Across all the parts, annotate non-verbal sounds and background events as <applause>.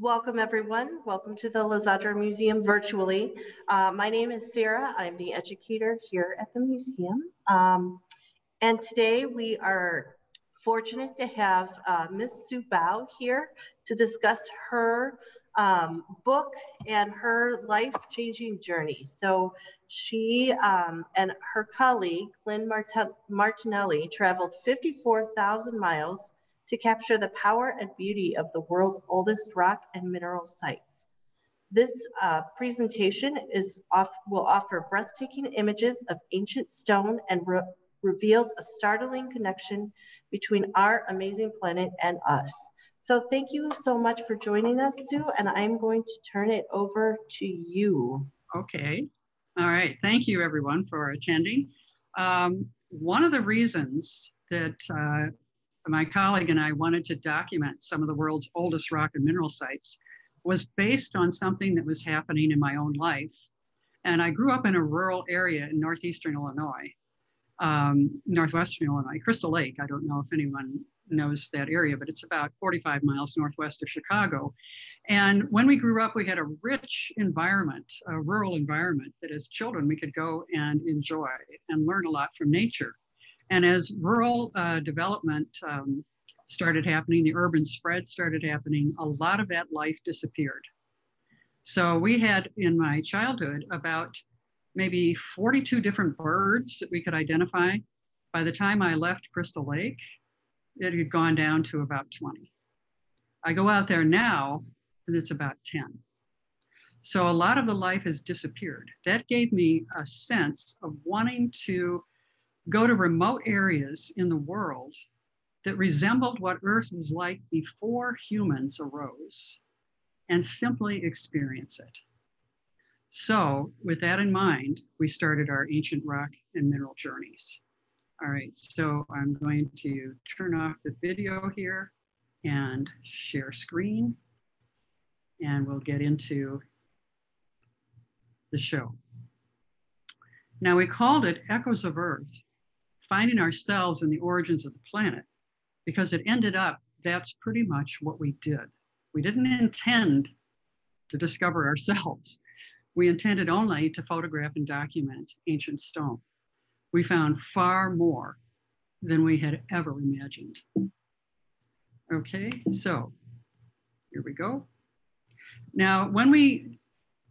Welcome everyone. Welcome to the Lizzadro Museum virtually. Uh, my name is Sarah. I'm the educator here at the museum. Um, and today we are fortunate to have uh, Ms. Sue Bao here to discuss her um, book and her life-changing journey. So she um, and her colleague, Lynn Martinelli, traveled 54,000 miles to capture the power and beauty of the world's oldest rock and mineral sites. This uh, presentation is off, will offer breathtaking images of ancient stone and re reveals a startling connection between our amazing planet and us. So thank you so much for joining us, Sue, and I'm going to turn it over to you. Okay. All right. Thank you, everyone, for attending. Um, one of the reasons that uh, my colleague and I wanted to document some of the world's oldest rock and mineral sites was based on something that was happening in my own life. And I grew up in a rural area in northeastern Illinois, um, northwestern Illinois, Crystal Lake. I don't know if anyone knows that area, but it's about 45 miles northwest of Chicago. And when we grew up, we had a rich environment, a rural environment that as children we could go and enjoy and learn a lot from nature. And as rural uh, development um, started happening, the urban spread started happening, a lot of that life disappeared. So we had in my childhood about maybe 42 different birds that we could identify. By the time I left Crystal Lake, it had gone down to about 20. I go out there now and it's about 10. So a lot of the life has disappeared. That gave me a sense of wanting to go to remote areas in the world that resembled what Earth was like before humans arose and simply experience it. So, with that in mind, we started our ancient rock and mineral journeys. All right, so I'm going to turn off the video here and share screen, and we'll get into the show. Now, we called it Echoes of Earth finding ourselves in the origins of the planet because it ended up that's pretty much what we did. We didn't intend to discover ourselves. We intended only to photograph and document ancient stone. We found far more than we had ever imagined. Okay, so here we go. Now, when we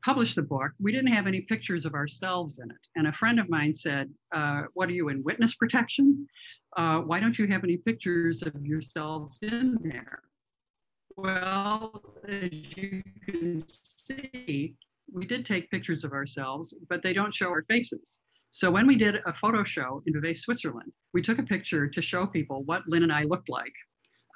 published the book, we didn't have any pictures of ourselves in it. And a friend of mine said, uh, What are you in witness protection? Uh, why don't you have any pictures of yourselves in there? Well, as you can see, we did take pictures of ourselves, but they don't show our faces. So when we did a photo show in Vevey, Switzerland, we took a picture to show people what Lynn and I looked like.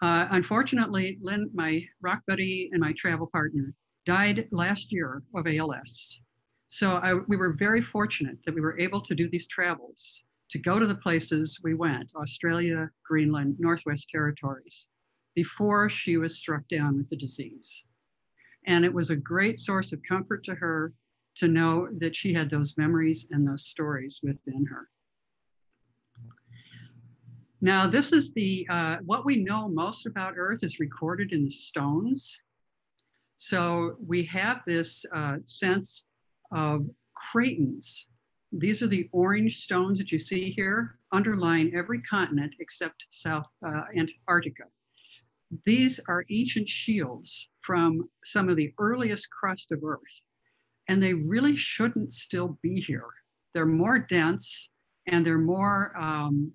Uh, unfortunately, Lynn, my rock buddy and my travel partner, died last year of ALS. So I, we were very fortunate that we were able to do these travels to go to the places we went Australia, Greenland, Northwest Territories before she was struck down with the disease. And it was a great source of comfort to her to know that she had those memories and those stories within her. Now, this is the, uh, what we know most about Earth is recorded in the stones so we have this uh, sense of cratons. These are the orange stones that you see here, underlying every continent except South uh, Antarctica. These are ancient shields from some of the earliest crust of Earth, and they really shouldn't still be here. They're more dense and they're more um,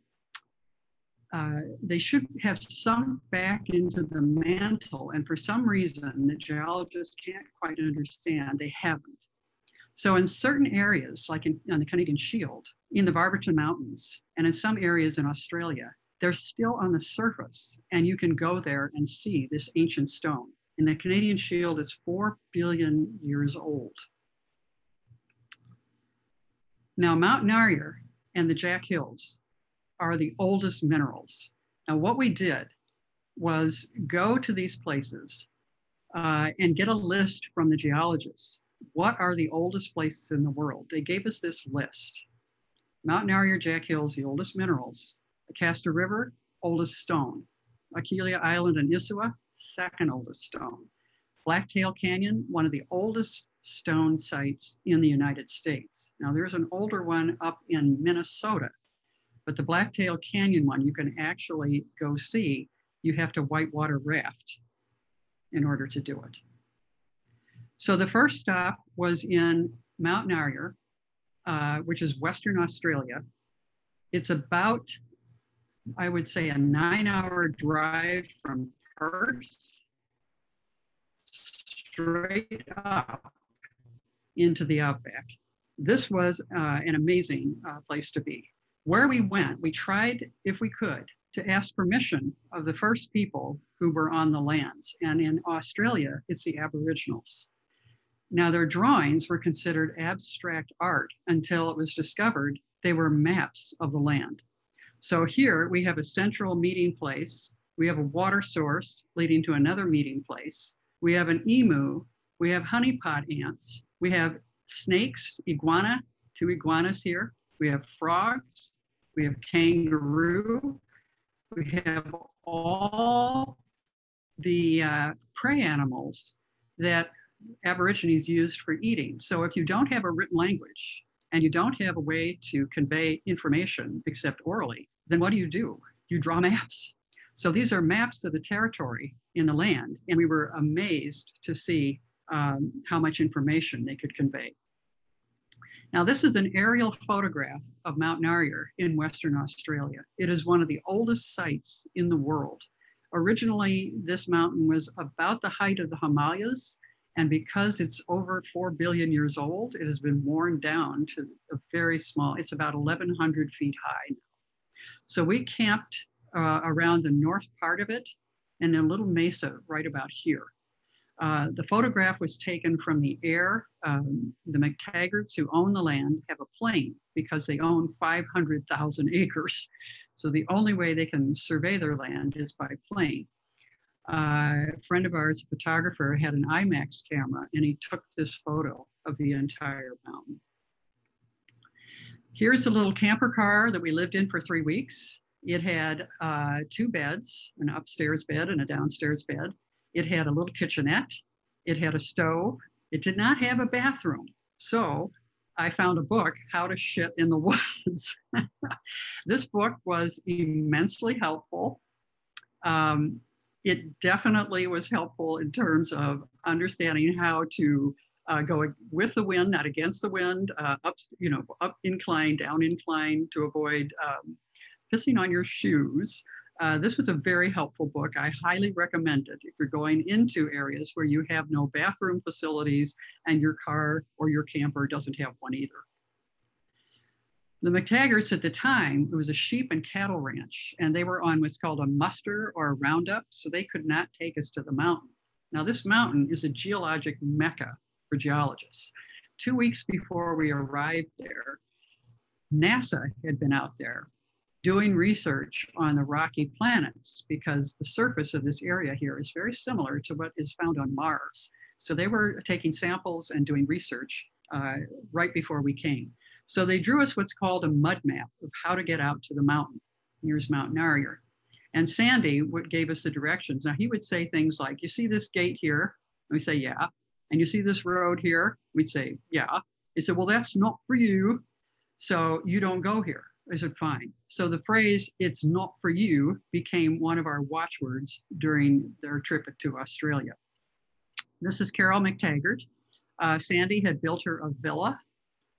uh, they should have sunk back into the mantle. And for some reason, the geologists can't quite understand, they haven't. So in certain areas, like in, on the Canadian Shield, in the Barberton Mountains, and in some areas in Australia, they're still on the surface. And you can go there and see this ancient stone. In the Canadian Shield, it's 4 billion years old. Now, Mount Narryer and the Jack Hills are the oldest minerals. Now, what we did was go to these places uh, and get a list from the geologists. What are the oldest places in the world? They gave us this list. Mount Narryer Jack Hills, the oldest minerals. Acasta River, oldest stone. Akilia Island and Isua, second oldest stone. Blacktail Canyon, one of the oldest stone sites in the United States. Now there's an older one up in Minnesota, but the Blacktail Canyon one you can actually go see. You have to whitewater raft in order to do it. So the first stop was in Mount Narryer, uh, which is Western Australia. It's about, I would say, a nine hour drive from Perth straight up into the outback. This was uh, an amazing uh, place to be. Where we went, we tried, if we could, to ask permission of the first people who were on the lands. And in Australia, it's the Aboriginals. Now, their drawings were considered abstract art until it was discovered they were maps of the land. So here we have a central meeting place. We have a water source leading to another meeting place. We have an emu. We have honeypot ants. We have snakes, iguana, two iguanas here. We have frogs. We have kangaroo. We have all the uh, prey animals that Aborigines used for eating. So if you don't have a written language and you don't have a way to convey information except orally, then what do you do? You draw maps. So these are maps of the territory in the land. And we were amazed to see um, how much information they could convey. Now, this is an aerial photograph of Mount Narryer in Western Australia. It is one of the oldest sites in the world. Originally, this mountain was about the height of the Himalayas, and because it's over 4 billion years old, it has been worn down to a very small, it's about 1,100 feet high. So we camped uh, around the north part of it and a little mesa right about here. Uh, the photograph was taken from the air. Um, the McTaggarts who own the land have a plane because they own 500,000 <laughs> acres. So the only way they can survey their land is by plane. Uh, a friend of ours, a photographer, had an IMAX camera and he took this photo of the entire mountain. Here's a little camper car that we lived in for three weeks. It had uh, two beds, an upstairs bed and a downstairs bed. It had a little kitchenette. It had a stove. It did not have a bathroom. So I found a book, How to Shit in the <laughs> Woods. this book was immensely helpful. Um, it definitely was helpful in terms of understanding how to uh, go with the wind, not against the wind, uh, up, you know, up incline, down incline to avoid um, pissing on your shoes. Uh, this was a very helpful book. I highly recommend it if you're going into areas where you have no bathroom facilities and your car or your camper doesn't have one either. The McTaggarts at the time, it was a sheep and cattle ranch, and they were on what's called a muster or a roundup, so they could not take us to the mountain. Now, this mountain is a geologic mecca for geologists. Two weeks before we arrived there, NASA had been out there doing research on the rocky planets because the surface of this area here is very similar to what is found on Mars. So they were taking samples and doing research uh, right before we came. So they drew us what's called a mud map of how to get out to the mountain. Here's Mount Narryer. And Sandy would gave us the directions. Now he would say things like, you see this gate here? And we say, yeah. And you see this road here? We'd say, yeah. He said, well, that's not for you. So you don't go here. I said, fine. So the phrase, it's not for you, became one of our watchwords during their trip to Australia. This is Carol McTaggart. Uh, Sandy had built her a villa,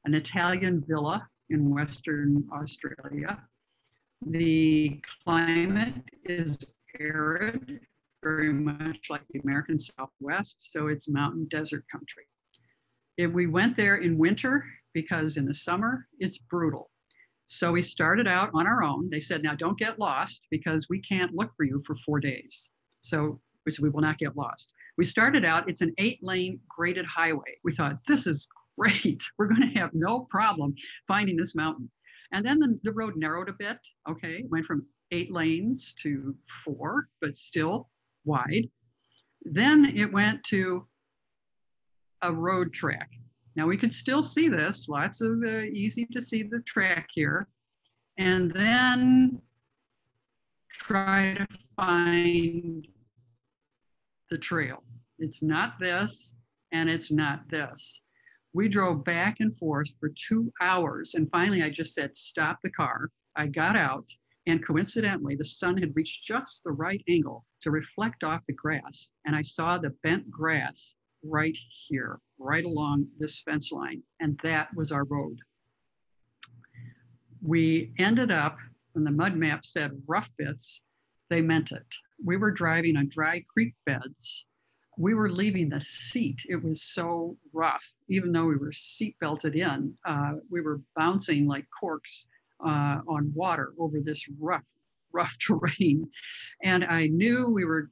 an Italian villa in Western Australia. The climate is arid, very much like the American Southwest, so it's mountain desert country. If we went there in winter because in the summer it's brutal. So we started out on our own. They said, now don't get lost because we can't look for you for four days. So we said, we will not get lost. We started out, it's an eight lane graded highway. We thought, this is great. <laughs> We're going to have no problem finding this mountain. And then the, the road narrowed a bit. Okay, went from eight lanes to four, but still wide. Then it went to a road track. Now we could still see this, lots of uh, easy to see the track here. And then try to find the trail. It's not this, and it's not this. We drove back and forth for two hours. And finally, I just said, stop the car. I got out, and coincidentally, the sun had reached just the right angle to reflect off the grass. And I saw the bent grass right here, right along this fence line. And that was our road. We ended up, when the mud map said rough bits, they meant it. We were driving on dry creek beds. We were leaving the seat. It was so rough. Even though we were seat belted in, uh, we were bouncing like corks uh, on water over this rough, rough <laughs> terrain. And I knew we were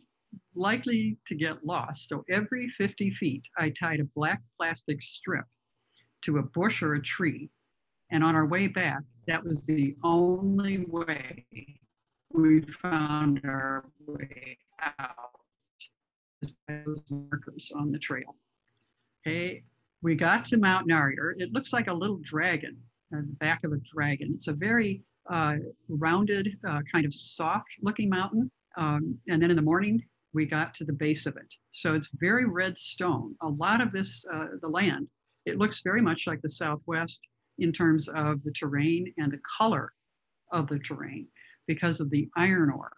likely to get lost. So every 50 feet, I tied a black plastic strip to a bush or a tree. And on our way back, that was the only way we found our way out those markers on the trail. Okay, we got to Mount Narryer. It looks like a little dragon, uh, the back of a dragon. It's a very uh, rounded, uh, kind of soft looking mountain. Um, and then in the morning, we got to the base of it. So it's very red stone. A lot of this, uh, the land, it looks very much like the Southwest in terms of the terrain and the color of the terrain because of the iron ore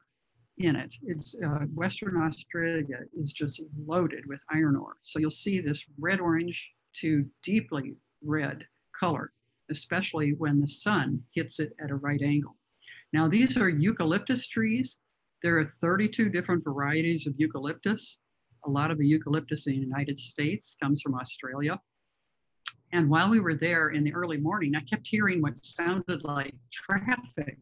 in it. It's uh, Western Australia is just loaded with iron ore. So you'll see this red orange to deeply red color, especially when the sun hits it at a right angle. Now these are eucalyptus trees. There are 32 different varieties of eucalyptus. A lot of the eucalyptus in the United States comes from Australia. And while we were there in the early morning, I kept hearing what sounded like traffic.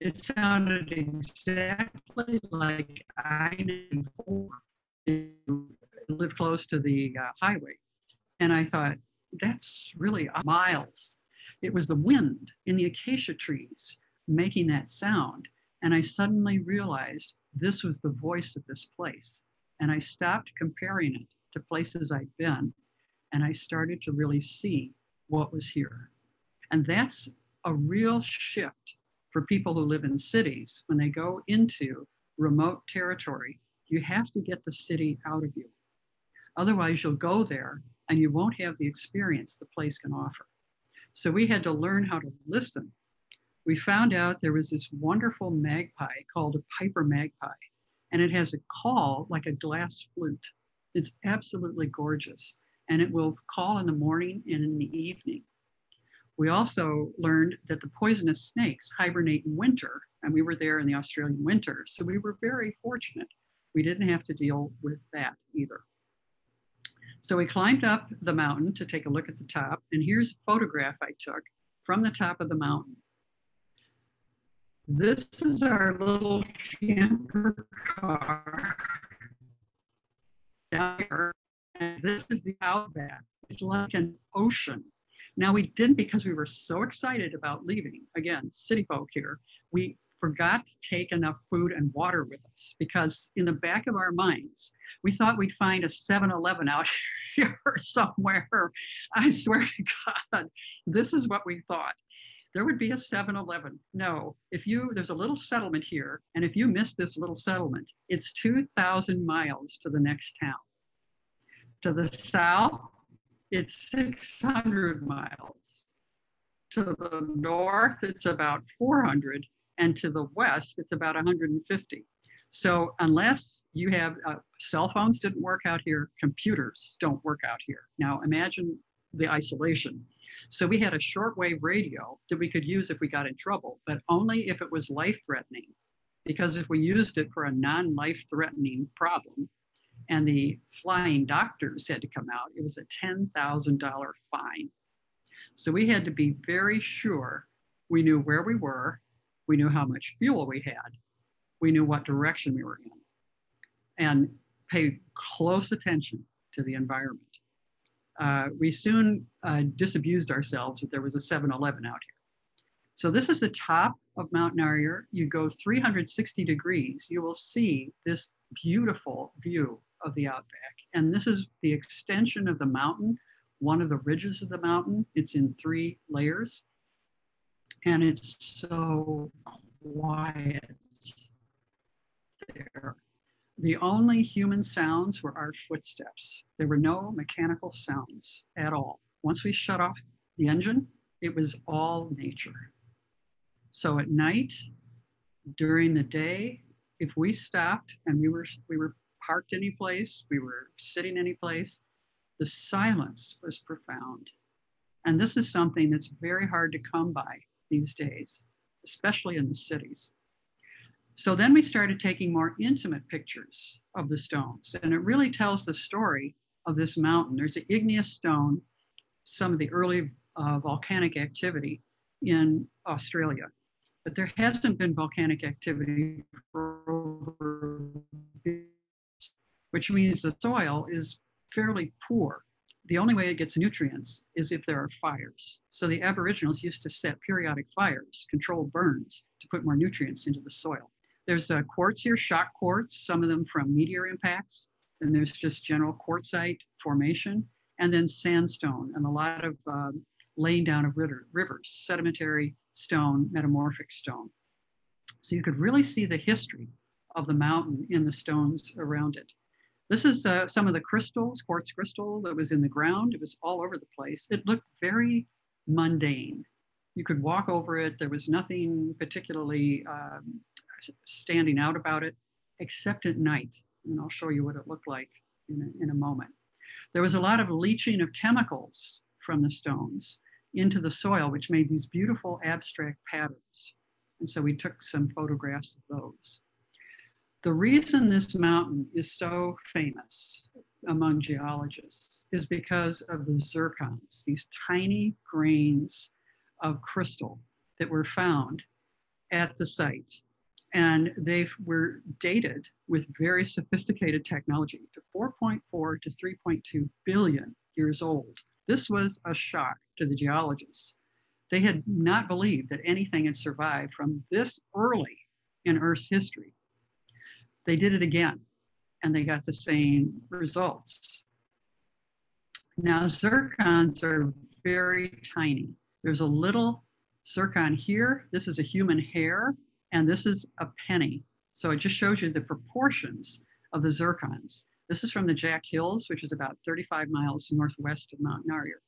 It sounded exactly like I-94. lived close to the uh, highway. And I thought, that's really miles. It was the wind in the acacia trees making that sound. And I suddenly realized this was the voice of this place. And I stopped comparing it to places I'd been. And I started to really see what was here. And that's a real shift for people who live in cities. When they go into remote territory, you have to get the city out of you. Otherwise, you'll go there and you won't have the experience the place can offer. So we had to learn how to listen we found out there was this wonderful magpie called a Piper magpie, and it has a call like a glass flute. It's absolutely gorgeous, and it will call in the morning and in the evening. We also learned that the poisonous snakes hibernate in winter, and we were there in the Australian winter, so we were very fortunate. We didn't have to deal with that either. So we climbed up the mountain to take a look at the top, and here's a photograph I took from the top of the mountain. This is our little camper car down here. And this is the outback. It's like an ocean. Now we didn't because we were so excited about leaving. Again, city folk here. We forgot to take enough food and water with us because in the back of our minds, we thought we'd find a 7-Eleven out <laughs> here somewhere. I swear to God, this is what we thought there would be a 7-Eleven. No, if you, there's a little settlement here, and if you miss this little settlement, it's 2,000 miles to the next town. To the south, it's 600 miles. To the north, it's about 400, and to the west, it's about 150. So unless you have uh, cell phones didn't work out here, computers don't work out here. Now imagine the isolation. So we had a shortwave radio that we could use if we got in trouble, but only if it was life threatening. Because if we used it for a non life threatening problem and the flying doctors had to come out, it was a $10,000 fine. So we had to be very sure we knew where we were, we knew how much fuel we had, we knew what direction we were in, and pay close attention to the environment uh, we soon uh, disabused ourselves that there was a 7-Eleven out here. So this is the top of Mount Narryer. You go 360 degrees, you will see this beautiful view of the outback. And this is the extension of the mountain, one of the ridges of the mountain. It's in three layers. And it's so quiet there. The only human sounds were our footsteps. There were no mechanical sounds at all. Once we shut off the engine, it was all nature. So at night, during the day, if we stopped and we were we were parked any place, we were sitting any place, the silence was profound. And this is something that's very hard to come by these days, especially in the cities. So then we started taking more intimate pictures of the stones, and it really tells the story of this mountain. There's an igneous stone, some of the early uh, volcanic activity in Australia, but there hasn't been volcanic activity for over, which means the soil is fairly poor. The only way it gets nutrients is if there are fires. So the Aboriginals used to set periodic fires, controlled burns, to put more nutrients into the soil. There's uh, quartz here, shock quartz, some of them from meteor impacts. Then there's just general quartzite formation, and then sandstone and a lot of um, laying down of river, rivers, sedimentary stone, metamorphic stone. So you could really see the history of the mountain in the stones around it. This is uh, some of the crystals, quartz crystal that was in the ground. It was all over the place. It looked very mundane. You could walk over it. There was nothing particularly um, standing out about it, except at night. And I'll show you what it looked like in a, in a moment. There was a lot of leaching of chemicals from the stones into the soil, which made these beautiful abstract patterns. And so we took some photographs of those. The reason this mountain is so famous among geologists is because of the zircons, these tiny grains of crystal that were found at the site and they were dated with very sophisticated technology to 4.4 to 3.2 billion years old. This was a shock to the geologists. They had not believed that anything had survived from this early in Earth's history. They did it again, and they got the same results. Now, zircons are very tiny. There's a little zircon here. This is a human hair and this is a penny. So it just shows you the proportions of the zircons. This is from the Jack Hills, which is about 35 miles northwest of Mount Narryer.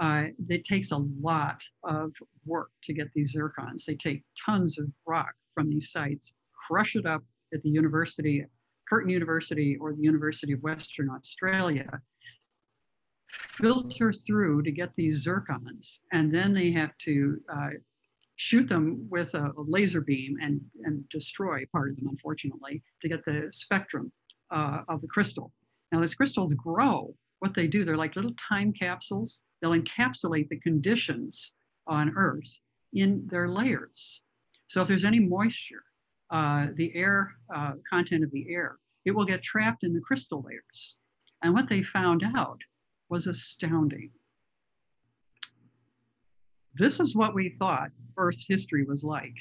Uh, it takes a lot of work to get these zircons. They take tons of rock from these sites, crush it up at the university, Curtin University or the University of Western Australia, filter through to get these zircons, and then they have to uh, shoot them with a, laser beam and, and destroy part of them, unfortunately, to get the spectrum uh, of the crystal. Now, as crystals grow, what they do, they're like little time capsules. They'll encapsulate the conditions on Earth in their layers. So if there's any moisture, uh, the air uh, content of the air, it will get trapped in the crystal layers. And what they found out was astounding. This is what we thought Earth's history was like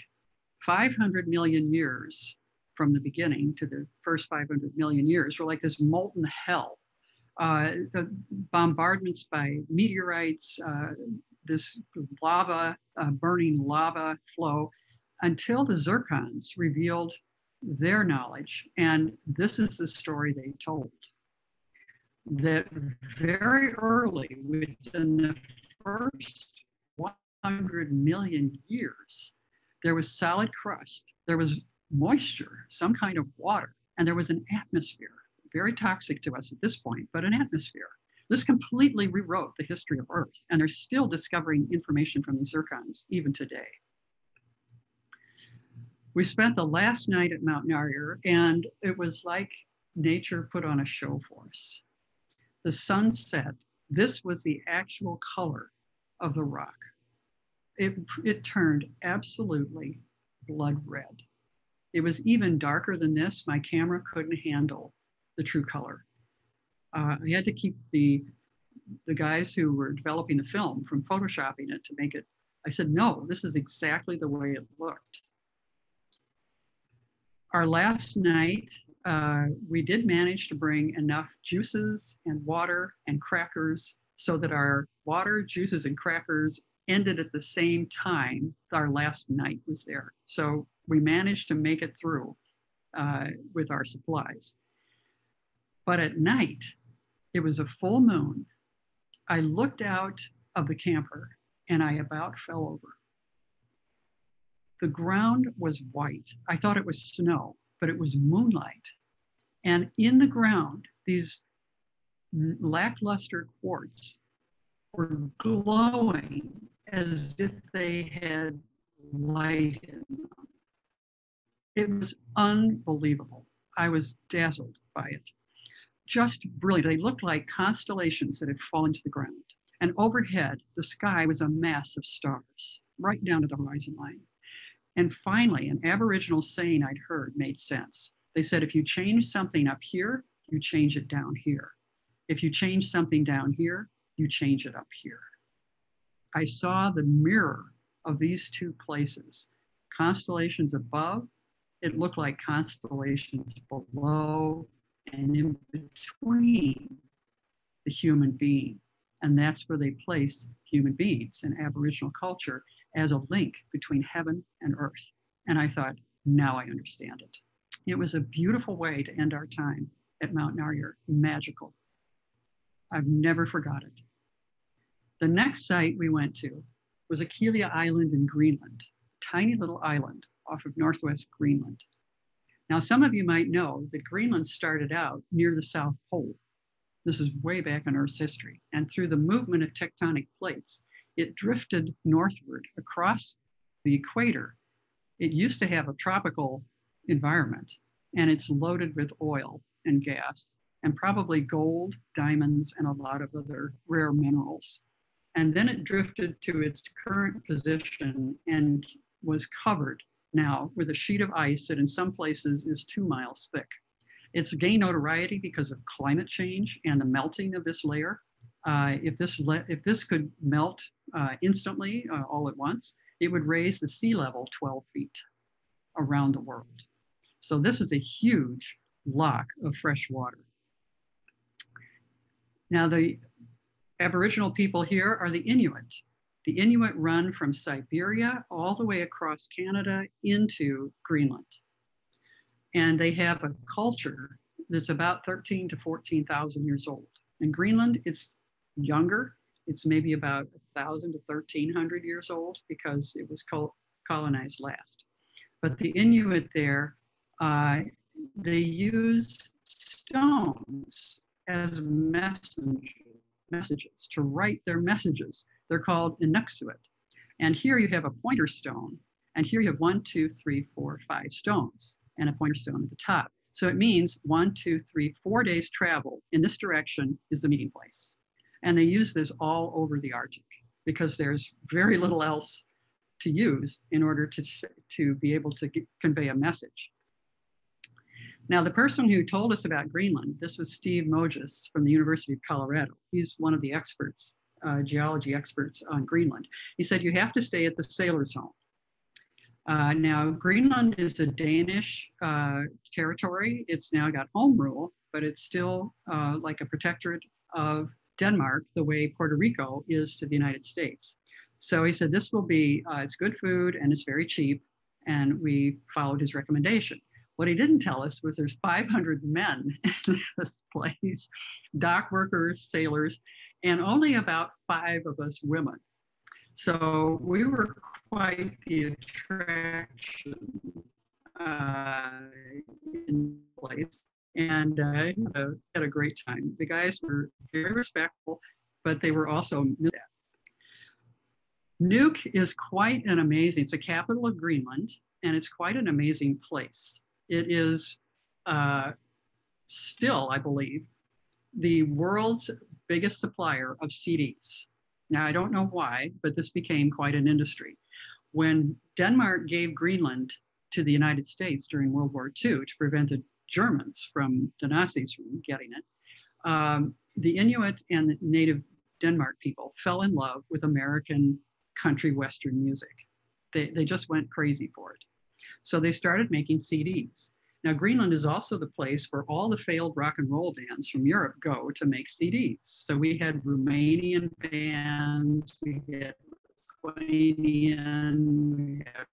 500 million years from the beginning to the first 500 million years were like this molten hell. Uh, the bombardments by meteorites, uh, this lava, uh, burning lava flow, until the zircons revealed their knowledge. And this is the story they told. That very early, within the first 100 million years, there was solid crust, there was moisture, some kind of water, and there was an atmosphere, very toxic to us at this point, but an atmosphere. This completely rewrote the history of Earth, and they're still discovering information from the zircons even today. We spent the last night at Mount Narryer, and it was like nature put on a show for us. The sun set, this was the actual color of the rock it, it turned absolutely blood red. It was even darker than this. My camera couldn't handle the true color. Uh, I had to keep the, the guys who were developing the film from photoshopping it to make it. I said, no, this is exactly the way it looked. Our last night, uh, we did manage to bring enough juices and water and crackers so that our water, juices, and crackers ended at the same time our last night was there. So we managed to make it through uh, with our supplies. But at night, it was a full moon. I looked out of the camper and I about fell over. The ground was white. I thought it was snow, but it was moonlight. And in the ground, these lackluster quartz were glowing as if they had light in them. It was unbelievable. I was dazzled by it. Just brilliant. They looked like constellations that had fallen to the ground. And overhead, the sky was a mass of stars, right down to the horizon line. And finally, an Aboriginal saying I'd heard made sense. They said, if you change something up here, you change it down here. If you change something down here, you change it up here. I saw the mirror of these two places constellations above, it looked like constellations below, and in between the human being. And that's where they place human beings in Aboriginal culture as a link between heaven and earth. And I thought, now I understand it. It was a beautiful way to end our time at Mount Narryer, magical. I've never forgot it. The next site we went to was Akilia Island in Greenland, tiny little island off of Northwest Greenland. Now, some of you might know that Greenland started out near the South Pole. This is way back in Earth's history. And through the movement of tectonic plates, it drifted northward across the equator. It used to have a tropical environment, and it's loaded with oil and gas, and probably gold, diamonds, and a lot of other rare minerals. And then it drifted to its current position and was covered now with a sheet of ice that in some places is two miles thick. It's gained notoriety because of climate change and the melting of this layer. Uh, if, this if this could melt uh, instantly uh, all at once, it would raise the sea level 12 feet around the world. So this is a huge lock of fresh water. Now the Aboriginal people here are the Inuit. The Inuit run from Siberia all the way across Canada into Greenland. And they have a culture that's about 13 to 14,000 years old. In Greenland, it's younger. It's maybe about 1,000 to 1,300 years old because it was colonized last. But the Inuit there, uh, they use stones as messengers, messages to write their messages. They're called Inuksukit. And here you have a pointer stone, and here you have one, two, three, four, five stones, and a pointer stone at the top. So it means one, two, three, four days travel in this direction is the meeting place. And they use this all over the Arctic because there's very little else to use in order to, to be able to get, convey a message. Now, the person who told us about Greenland, this was Steve Mojzsis from the University of Colorado. He's one of the experts, uh, geology experts on Greenland. He said, you have to stay at the sailor's home. Uh, now, Greenland is a Danish uh, territory. It's now got home rule, but it's still uh, like a protectorate of Denmark, the way Puerto Rico is to the United States. So he said, this will be, uh, it's good food and it's very cheap. And we followed his recommendation. What he didn't tell us was there's 500 men <laughs> in this place, dock workers, sailors, and only about five of us women. So we were quite the attraction uh, in place and uh, had, a, had a great time. The guys were very respectful, but they were also Nuuk is quite an amazing, it's a capital of Greenland, and it's quite an amazing place. It is uh, still, I believe, the world's biggest supplier of CDs. Now, I don't know why, but this became quite an industry. When Denmark gave Greenland to the United States during World War II to prevent the Germans from the Nazis from getting it, um, the Inuit and the native Denmark people fell in love with American country Western music. They, they just went crazy for it. So they started making CDs. Now, Greenland is also the place where all the failed rock and roll bands from Europe go to make CDs. So we had Romanian bands, we had Lithuanian, we had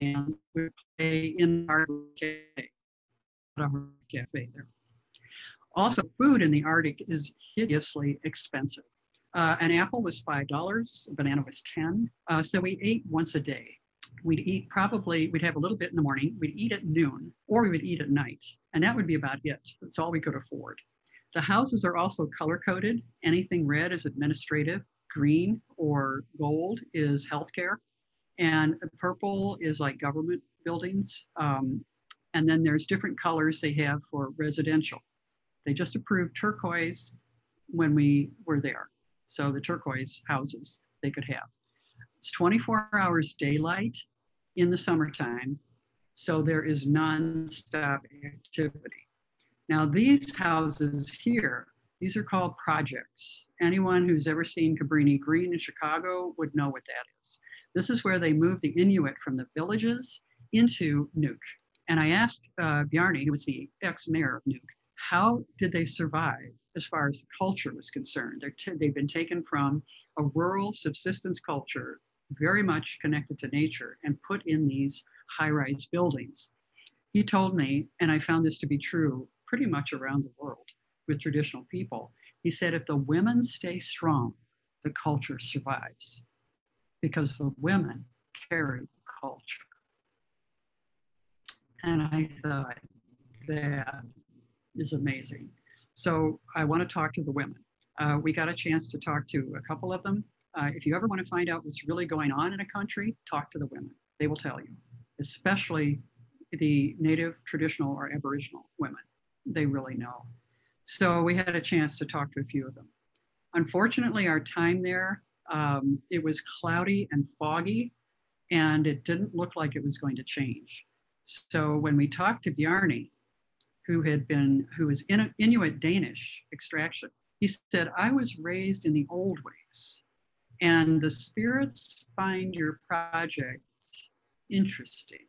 bands We play in our cafe, cafe there. Also, food in the Arctic is hideously expensive. Uh, an apple was $5, a banana was 10. Uh, so we ate once a day. We'd eat probably, we'd have a little bit in the morning, we'd eat at noon, or we would eat at night. And that would be about it. That's all we could afford. The houses are also color coded. Anything red is administrative, green or gold is healthcare, and purple is like government buildings. Um, and then there's different colors they have for residential. They just approved turquoise when we were there. So the turquoise houses they could have. It's 24 hours daylight in the summertime. So there is nonstop activity. Now these houses here, these are called projects. Anyone who's ever seen Cabrini Green in Chicago would know what that is. This is where they moved the Inuit from the villages into Nuuk. And I asked uh, Bjarni, who was the ex-mayor of Nuuk, how did they survive as far as the culture was concerned? They're they've been taken from a rural subsistence culture, very much connected to nature, and put in these high-rise buildings. He told me, and I found this to be true pretty much around the world with traditional people. He said, if the women stay strong, the culture survives because the women carry the culture. And I thought, that is amazing. So I want to talk to the women. Uh, we got a chance to talk to a couple of them. Uh, if you ever want to find out what's really going on in a country, talk to the women. They will tell you, especially the native, traditional, or Aboriginal women. They really know. So we had a chance to talk to a few of them. Unfortunately, our time there, um, it was cloudy and foggy, and it didn't look like it was going to change. So when we talked to Bjarni, who had been, who was in Inuit Danish extraction. He said, I was raised in the old ways, and the spirits find your project interesting,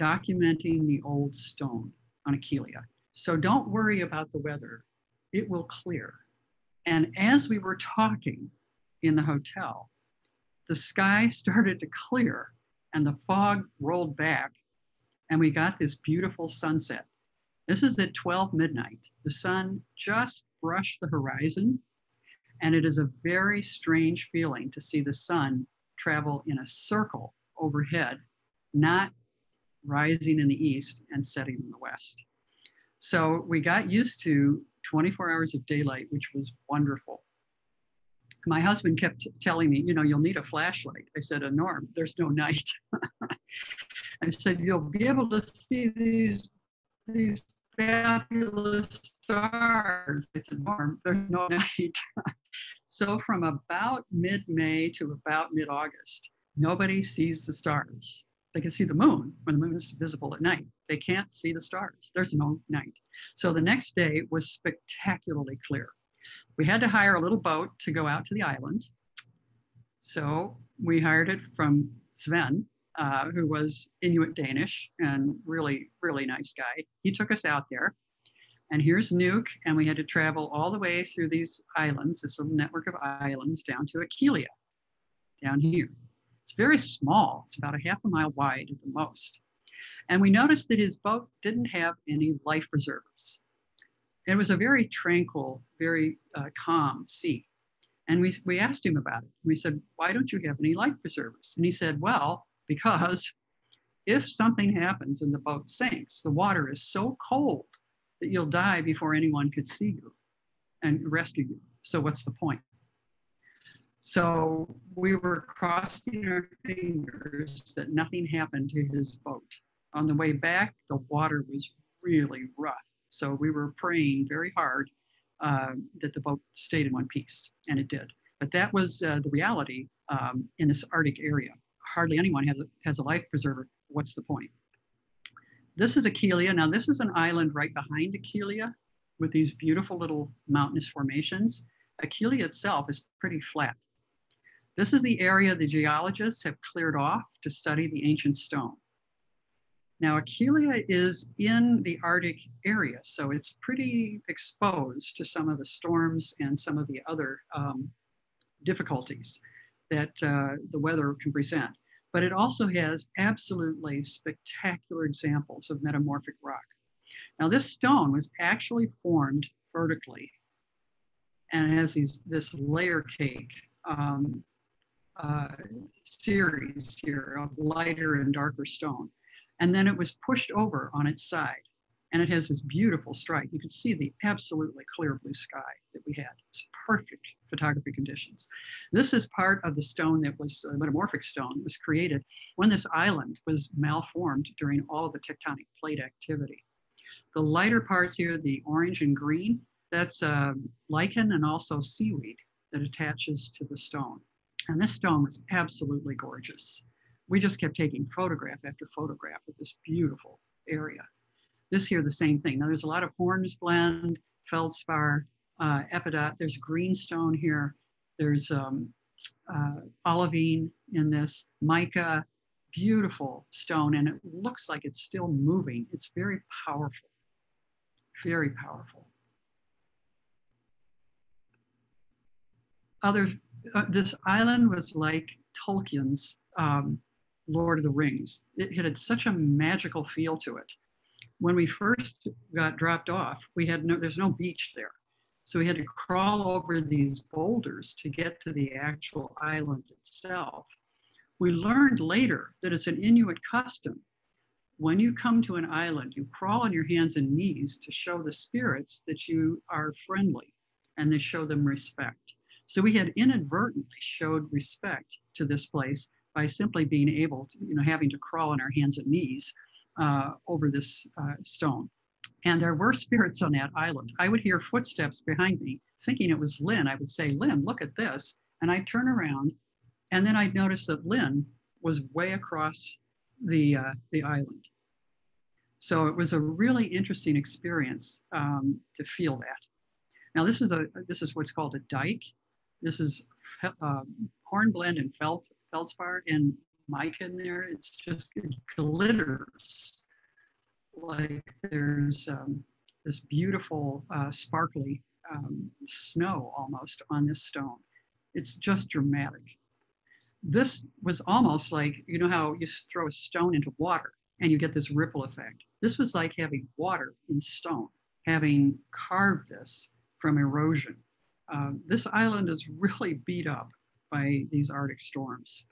documenting the old stone on Akilia. So don't worry about the weather, it will clear. And as we were talking in the hotel, the sky <laughs> started to clear and the fog rolled back, and we got this beautiful sunset. This is at 12 midnight. The sun just brushed the horizon, and it is a very strange feeling to see the sun travel in a circle overhead, not rising in the east and setting in the west. So we got used to 24 hours of daylight, which was wonderful. My husband kept telling me, you know, you'll need a flashlight. I said, a norm, there's no night. <laughs> I said, you'll be able to see these, these fabulous stars. I said, Norm, there's no night. <laughs> so from about mid-May to about mid-August, nobody sees the stars. They can see the moon when the moon is visible at night. They can't see the stars. There's no night. So the next day was spectacularly clear. We had to hire a little boat to go out to the island. So we hired it from Sven, uh, who was Inuit Danish and really, really nice guy. He took us out there. And here's Nuuk, and we had to travel all the way through these islands, this little network of islands, down to Akilia, down here. It's very small. It's about a half a mile wide at the most. And we noticed that his boat didn't have any life preservers. It was a very tranquil, very uh, calm sea. And we, we asked him about it. We said, why don't you have any life preservers? And he said, well, because if something happens and the boat sinks, the water is so cold that you'll die before anyone could see you and rescue you. So what's the point? So we were crossing our fingers that nothing happened to his boat. On the way back, the water was really rough. So we were praying very hard uh, that the boat stayed in one piece, and it did. But that was uh, the reality um, in this Arctic area hardly anyone has a, has a life preserver. What's the point? This is Akilia. Now, this is an island right behind Akilia with these beautiful little mountainous formations. Akilia itself is pretty flat. This is the area the geologists have cleared off to study the ancient stone. Now, Akilia is in the Arctic area, so it's pretty exposed to some of the storms and some of the other um, difficulties that uh, the weather can present. But it also has absolutely spectacular examples of metamorphic rock. Now, this stone was actually formed vertically and has these, this layer cake um, uh, series here of lighter and darker stone. And then it was pushed over on its side. And it has this beautiful stripe. You can see the absolutely clear blue sky that we had. It's perfect photography conditions. This is part of the stone that was uh, metamorphic stone was created when this island was malformed during all the tectonic plate activity. The lighter parts here, the orange and green, that's uh, lichen and also seaweed that attaches to the stone. And this stone was absolutely gorgeous. We just kept taking photograph after photograph of this beautiful area. This here, the same thing. Now there's a lot of hornblende, feldspar, uh, epidote. There's greenstone here. There's um, uh, olivine in this, mica, beautiful stone, and it looks like it's still moving. It's very powerful, very powerful. Other, uh, this island was like Tolkien's um, Lord of the Rings. It, it had such a magical feel to it. When we first got dropped off, we had no, there's no beach there. So we had to crawl over these boulders to get to the actual island itself. We learned later that it's an Inuit custom. When you come to an island, you crawl on your hands and knees to show the spirits that you are friendly and they show them respect. So we had inadvertently showed respect to this place by simply being able to, you know, having to crawl on our hands and knees uh, over this uh, stone. And there were spirits on that island. I would hear footsteps behind me, thinking it was Lynn. I would say, Lynn, look at this. And I'd turn around, and then I'd notice that Lynn was way across the, uh, the island. So it was a really interesting experience um, to feel that. Now this is a this is what's called a dike. This is uh, hornblende and feldspar and mica in there. It's just it glitters like there's um, this beautiful uh, sparkly um, snow almost on this stone. It's just dramatic. This was almost like, you know how you throw a stone into water and you get this ripple effect. This was like having water in stone, having carved this from erosion. Uh, this island is really beat up by these Arctic storms.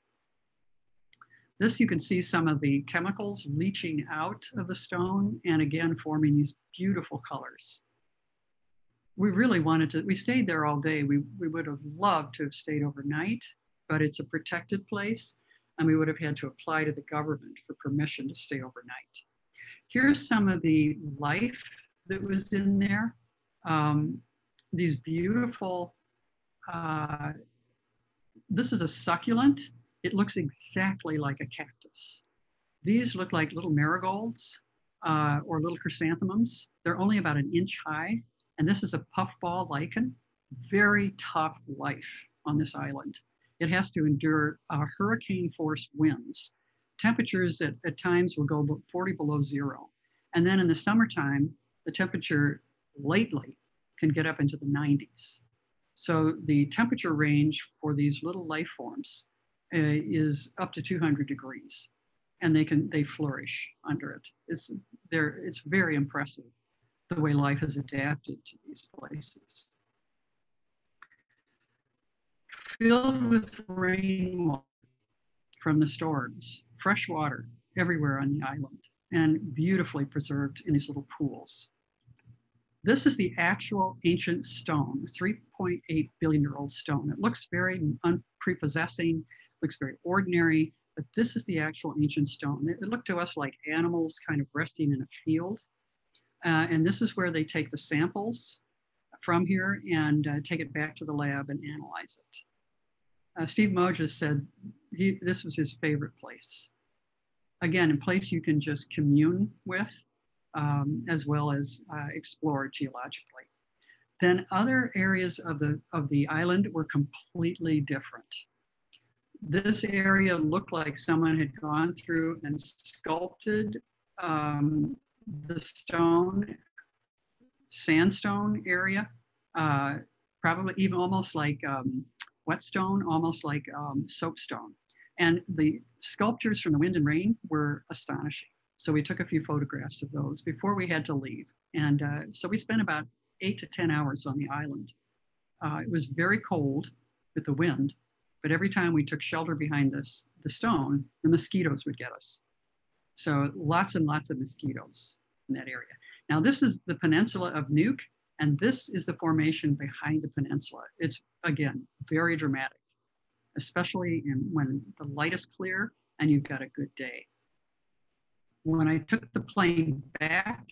This you can see some of the chemicals leaching out of the stone and again forming these beautiful colors. We really wanted to, we stayed there all day. We, we would have loved to have stayed overnight, but it's a protected place and we would have had to apply to the government for permission to stay overnight. Here's some of the life that was in there. Um, these beautiful, uh, this is a succulent. It looks exactly like a cactus. These look like little marigolds uh, or little chrysanthemums. They're only about an inch high. And this is a puffball lichen. Very tough life on this island. It has to endure uh, hurricane force winds. Temperatures at, at times will go 40 below zero. And then in the summertime, the temperature lately can get up into the 90s. So the temperature range for these little life forms Uh, is up to 200 degrees, and they can they flourish under it. It's there. It's very impressive the way life has adapted to these places. Filled with rainwater from the storms, fresh water everywhere on the island, and beautifully preserved in these little pools. This is the actual ancient stone, 3.8 billion year old stone. It looks very unprepossessing, looks very ordinary, but this is the actual ancient stone. It, looked to us like animals kind of resting in a field. Uh, and this is where they take the samples from here and uh, take it back to the lab and analyze it. Uh, Steve Mojzsis said he, this was his favorite place. Again, a place you can just commune with um, as well as uh, explore geologically. Then other areas of the, of the island were completely different. This area looked like someone had gone through and sculpted um, the stone, sandstone area, uh, probably even almost like um, whetstone, almost like um, soapstone. And the sculptures from the wind and rain were astonishing. So we took a few photographs of those before we had to leave. And uh, so we spent about eight to 10 hours on the island. Uh, it was very cold with the wind, but every time we took shelter behind this, the stone, the mosquitoes would get us. So lots and lots of mosquitoes in that area. Now this is the peninsula of Nuuk, and this is the formation behind the peninsula. It's again, very dramatic, especially in, when the light is clear and you've got a good day. When I took the plane back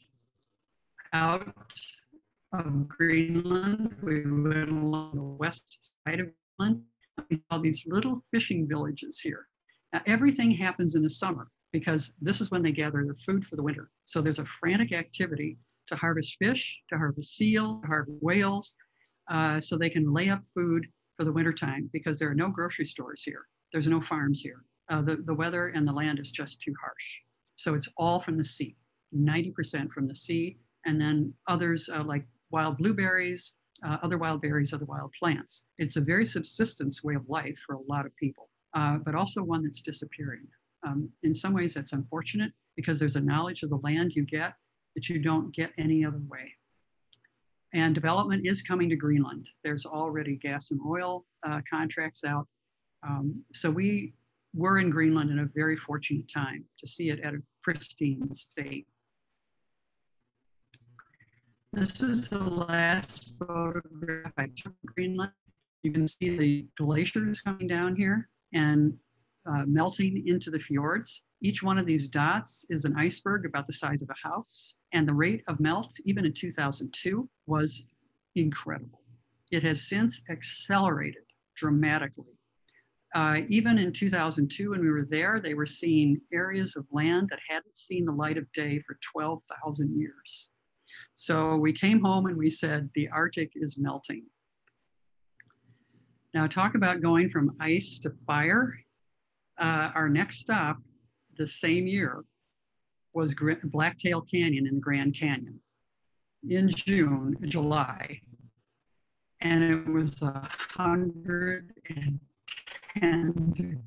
out of Greenland, we went along the west side of Greenland. Saw these little fishing villages here. Now, everything happens in the summer because this is when they gather their food for the winter. So there's a frantic activity to harvest fish, to harvest seal, to harvest whales, uh, so they can lay up food for the wintertime because there are no grocery stores here. There's no farms here. Uh, the, the weather and the land is just too harsh. So it's all from the sea, 90% from the sea, and then others uh, like wild blueberries, uh, other wild berries, other wild plants. It's a very subsistence way of life for a lot of people, uh, but also one that's disappearing. Um, in some ways, that's unfortunate because there's a knowledge of the land you get that you don't get any other way. And development is coming to Greenland. There's already gas and oil uh, contracts out. Um, so we were in Greenland in a very fortunate time to see it at a pristine state. This is the last photograph I took of Greenland. You can see the glaciers coming down here and uh, melting into the fjords. Each one of these dots is an iceberg about the size of a house. And the rate of melt, even in 2002, was incredible. It has since accelerated dramatically. Uh, even in 2002, when we were there, they were seeing areas of land that hadn't seen the light of day for 12,000 years. So we came home and we said, the Arctic is melting. Now, talk about going from ice to fire. Uh, our next stop the same year was Blacktail Canyon in the Grand Canyon in June, July. And it was 110 degrees.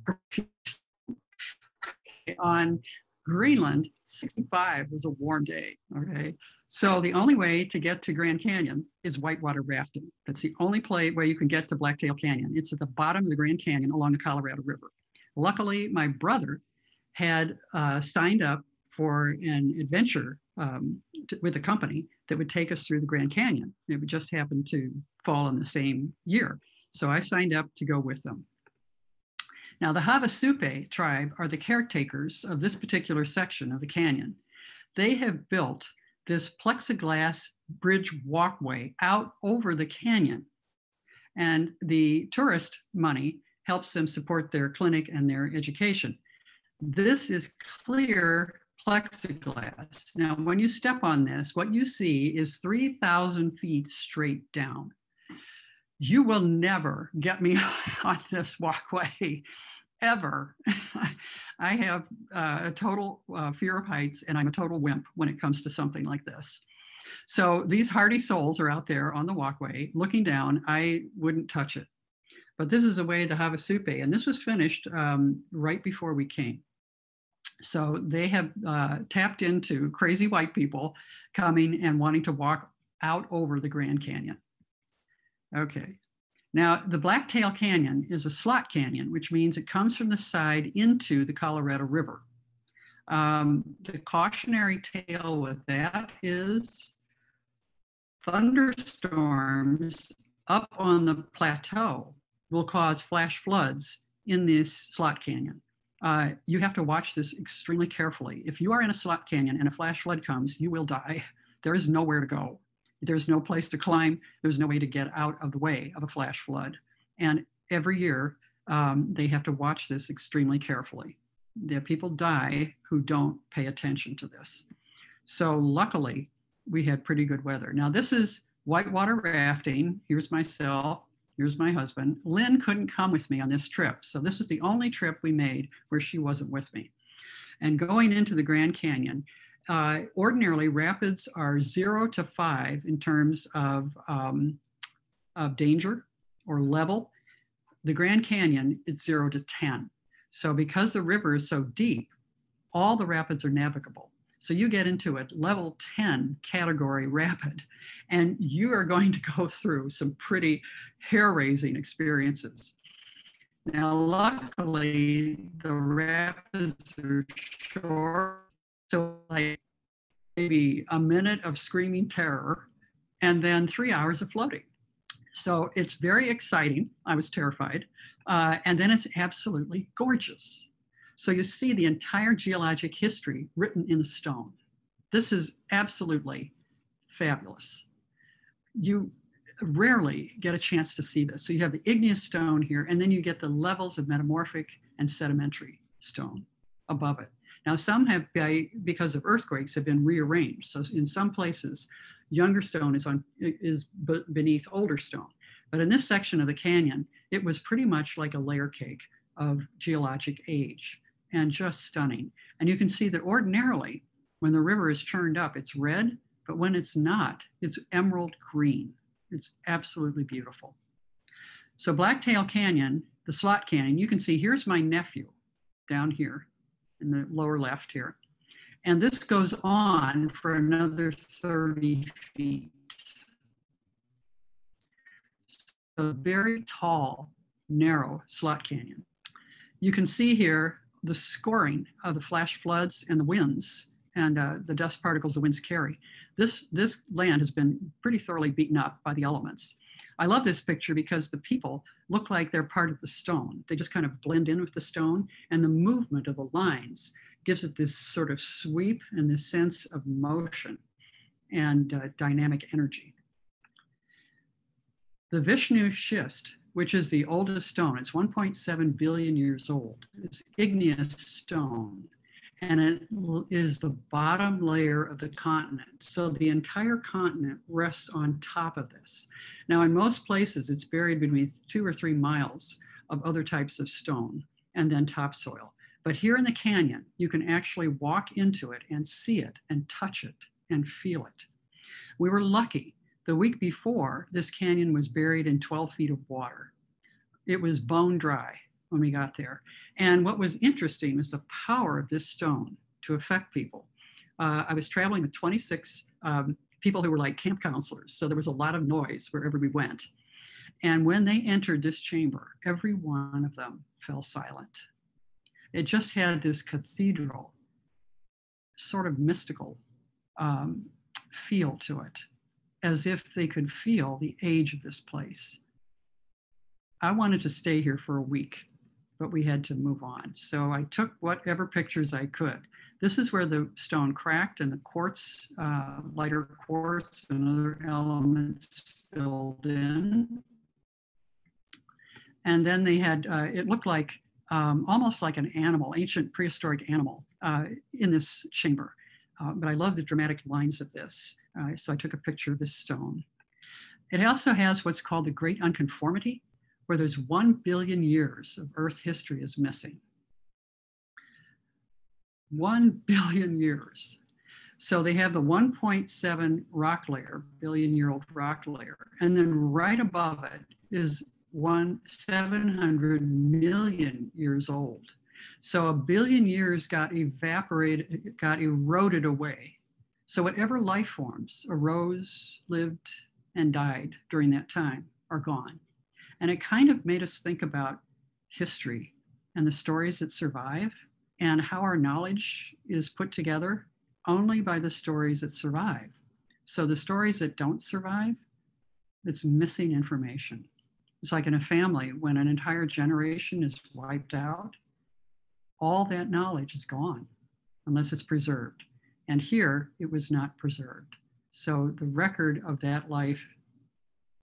On Greenland, 65 was a warm day. Okay. So the only way to get to Grand Canyon is whitewater rafting. That's the only place where you can get to Blacktail Canyon. It's at the bottom of the Grand Canyon along the Colorado River. Luckily, my brother had uh, signed up for an adventure um, to, with a company that would take us through the Grand Canyon. It would just happen to fall in the same year. So I signed up to go with them. Now, the Havasupai tribe are the caretakers of this particular section of the canyon. They have built this plexiglass bridge walkway out over the canyon. And the tourist money helps them support their clinic and their education. This is clear plexiglass. Now, when you step on this, what you see is 3,000 feet straight down. You will never get me <laughs> on this walkway ever. <laughs> I have uh, a total uh, fear of heights and I'm a total wimp when it comes to something like this. So these hardy souls are out there on the walkway looking down. I wouldn't touch it. But this is a way to have a Havasupai, and this was finished um, right before we came. So they have uh, tapped into crazy white people coming and wanting to walk out over the Grand Canyon. Okay. Now, the Blacktail Canyon is a slot canyon, which means it comes from the side into the Colorado River. Um, the cautionary tale with that is thunderstorms up on the plateau will cause flash floods in this slot canyon. Uh, you have to watch this extremely carefully. If you are in a slot canyon and a flash flood comes, you will die. <laughs> There is nowhere to go. There's no place to climb. There's no way to get out of the way of a flash flood. And every year, um, they have to watch this extremely carefully. The people die who don't pay attention to this. So luckily, we had pretty good weather. Now this is whitewater rafting. Here's myself. Here's my husband. Lynn couldn't come with me on this trip. So this was the only trip we made where she wasn't with me. And going into the Grand Canyon, uh, ordinarily rapids are zero to five in terms of, um, of danger or level. The Grand Canyon, it's zero to 10. So because the river is so deep, all the rapids are navigable. So you get into a level 10 category <laughs> rapid, and you are going to go through some pretty hair raising experiences. Now, luckily, the rapids are short, so like maybe a minute of screaming terror and then three hours of floating. So it's very exciting. I was terrified. Uh, and then it's absolutely gorgeous. So you see the entire geologic history written in the stone. This is absolutely fabulous. You rarely get a chance to see this. So you have the igneous stone here, and then you get the levels of metamorphic and sedimentary stone above it. Now, some have, because of earthquakes, have been rearranged. So in some places, younger stone is on is beneath older stone. But in this section of the canyon, it was pretty much like a layer cake of geologic age and just stunning. And you can see that ordinarily, when the river is churned up, it's red, but when it's not, it's emerald green. It's absolutely beautiful. So Blacktail Canyon, the Slot Canyon, you can see here's my nephew down here in the lower left here. And this goes on for another 30 feet. A very tall, narrow slot canyon. You can see here the scoring of the flash floods and the winds and uh, the dust particles the winds carry. This, this land has been pretty thoroughly beaten up by the elements. I love this picture because the people look like they're part of the stone. They just kind of blend in with the stone and the movement of the lines gives it this sort of sweep and this sense of motion and uh, dynamic energy. The Vishnu schist, which is the oldest stone, it's 1.7 billion years old. It's igneous stone and it is the bottom layer of the continent. So the entire continent rests on top of this. Now, in most places, it's buried beneath two or three miles of other types of stone and then topsoil. But here in the canyon, you can actually walk into it and see it and touch it and feel it. We were lucky. The week before, this canyon was buried in 12 feet of water. It was bone dry when we got there. And what was interesting was the power of this stone to affect people. Uh, I was traveling with 26 um, people who were like camp counselors, so there was a lot of noise wherever we went. And when they entered this chamber, every one of them fell silent. It just had this cathedral, sort of mystical um, feel to it, as if they could feel the age of this place. I wanted to stay here for a week but we had to move on. So I took whatever pictures I could. This is where the stone cracked and the quartz, uh, lighter quartz and other elements filled in. And then they had, uh, it looked like um, almost like an animal, ancient prehistoric animal uh, in this chamber. Uh, but I love the dramatic lines of this. Uh, so I took a picture of this stone. It also has what's called the great unconformity where there's 1 billion years of Earth history is missing. 1 <laughs> billion years. So they have the 1.7 rock layer, billion year old rock layer. And then right above it is one 700 million years old. So a billion years got evaporated, got eroded away. So whatever life forms arose, lived, and died during that time are gone. And it kind of made us think about history and the stories that survive and how our knowledge is put together only by the stories that survive. So the stories that don't survive, it's missing information. It's like in a family when an entire generation is wiped out, all that knowledge is gone unless it's preserved. And here it was not preserved. So the record of that life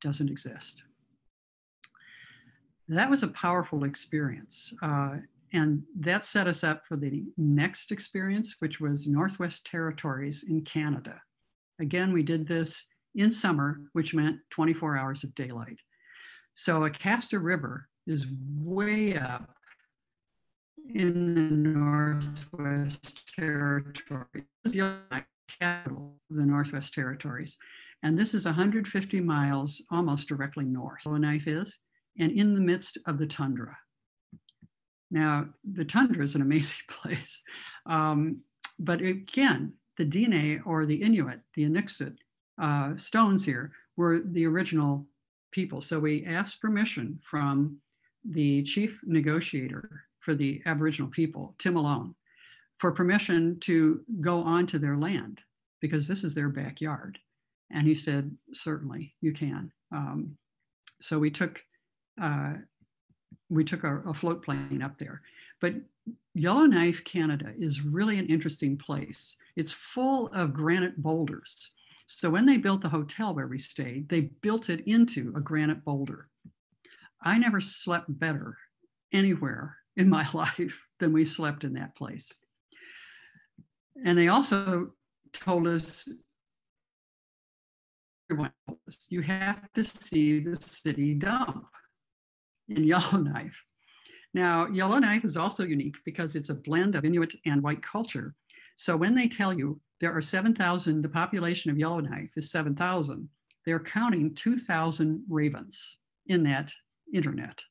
doesn't exist that was a powerful experience. Uh, and that set us up for the next experience, which was Northwest Territories in Canada. Again, we did this in summer, which meant 24 hours of daylight. So Acasta River is way up in the Northwest Territories. The capital of the Northwest Territories. And this is 150 miles almost directly north. So a knife is and in the midst of the tundra. Now, the tundra is an amazing <laughs> place. Um, but again, the Dene or the Inuit, the Inuksut uh, stones here were the original people. So we asked permission from the chief negotiator for the Aboriginal people, Tim Malone, for permission to go onto their land because this is their backyard. And he said, certainly you can. Um, so we took uh, we took a, a float plane up there. But Yellowknife, Canada is really an interesting place. It's full of granite boulders. So when they built the hotel where we stayed, they built it into a granite boulder. I never slept better anywhere in my <laughs> life than we slept in that place. And they also told us, you have to see the city dump in Yellowknife. Now, Yellowknife is also unique because it's a blend of Inuit and white culture. So when they tell you there are 7,000, the population of Yellowknife is 7,000, they're counting 2,000 ravens in that internet,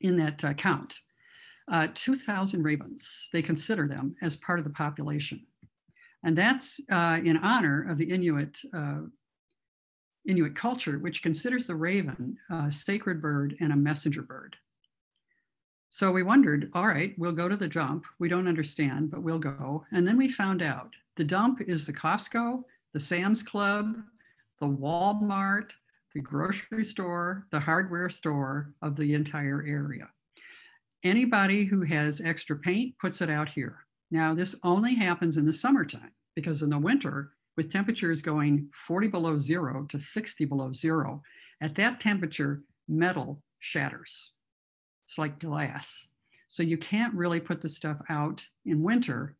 in that uh, count. Uh, 2,000 ravens, they consider them as part of the population. And that's uh, in honor of the Inuit uh, Inuit culture, which considers the raven a sacred bird and a messenger bird. So we wondered, all right, we'll go to the dump. We don't understand, but we'll go. And then we found out the dump is the Costco, the Sam's Club, the Walmart, the grocery store, the hardware store of the entire area. Anybody who has extra paint puts it out here. Now, this only happens in the summertime because in the winter, with temperatures going 40 below zero to 60 below zero, at that temperature, metal shatters. It's like glass. So you can't really put the stuff out in winter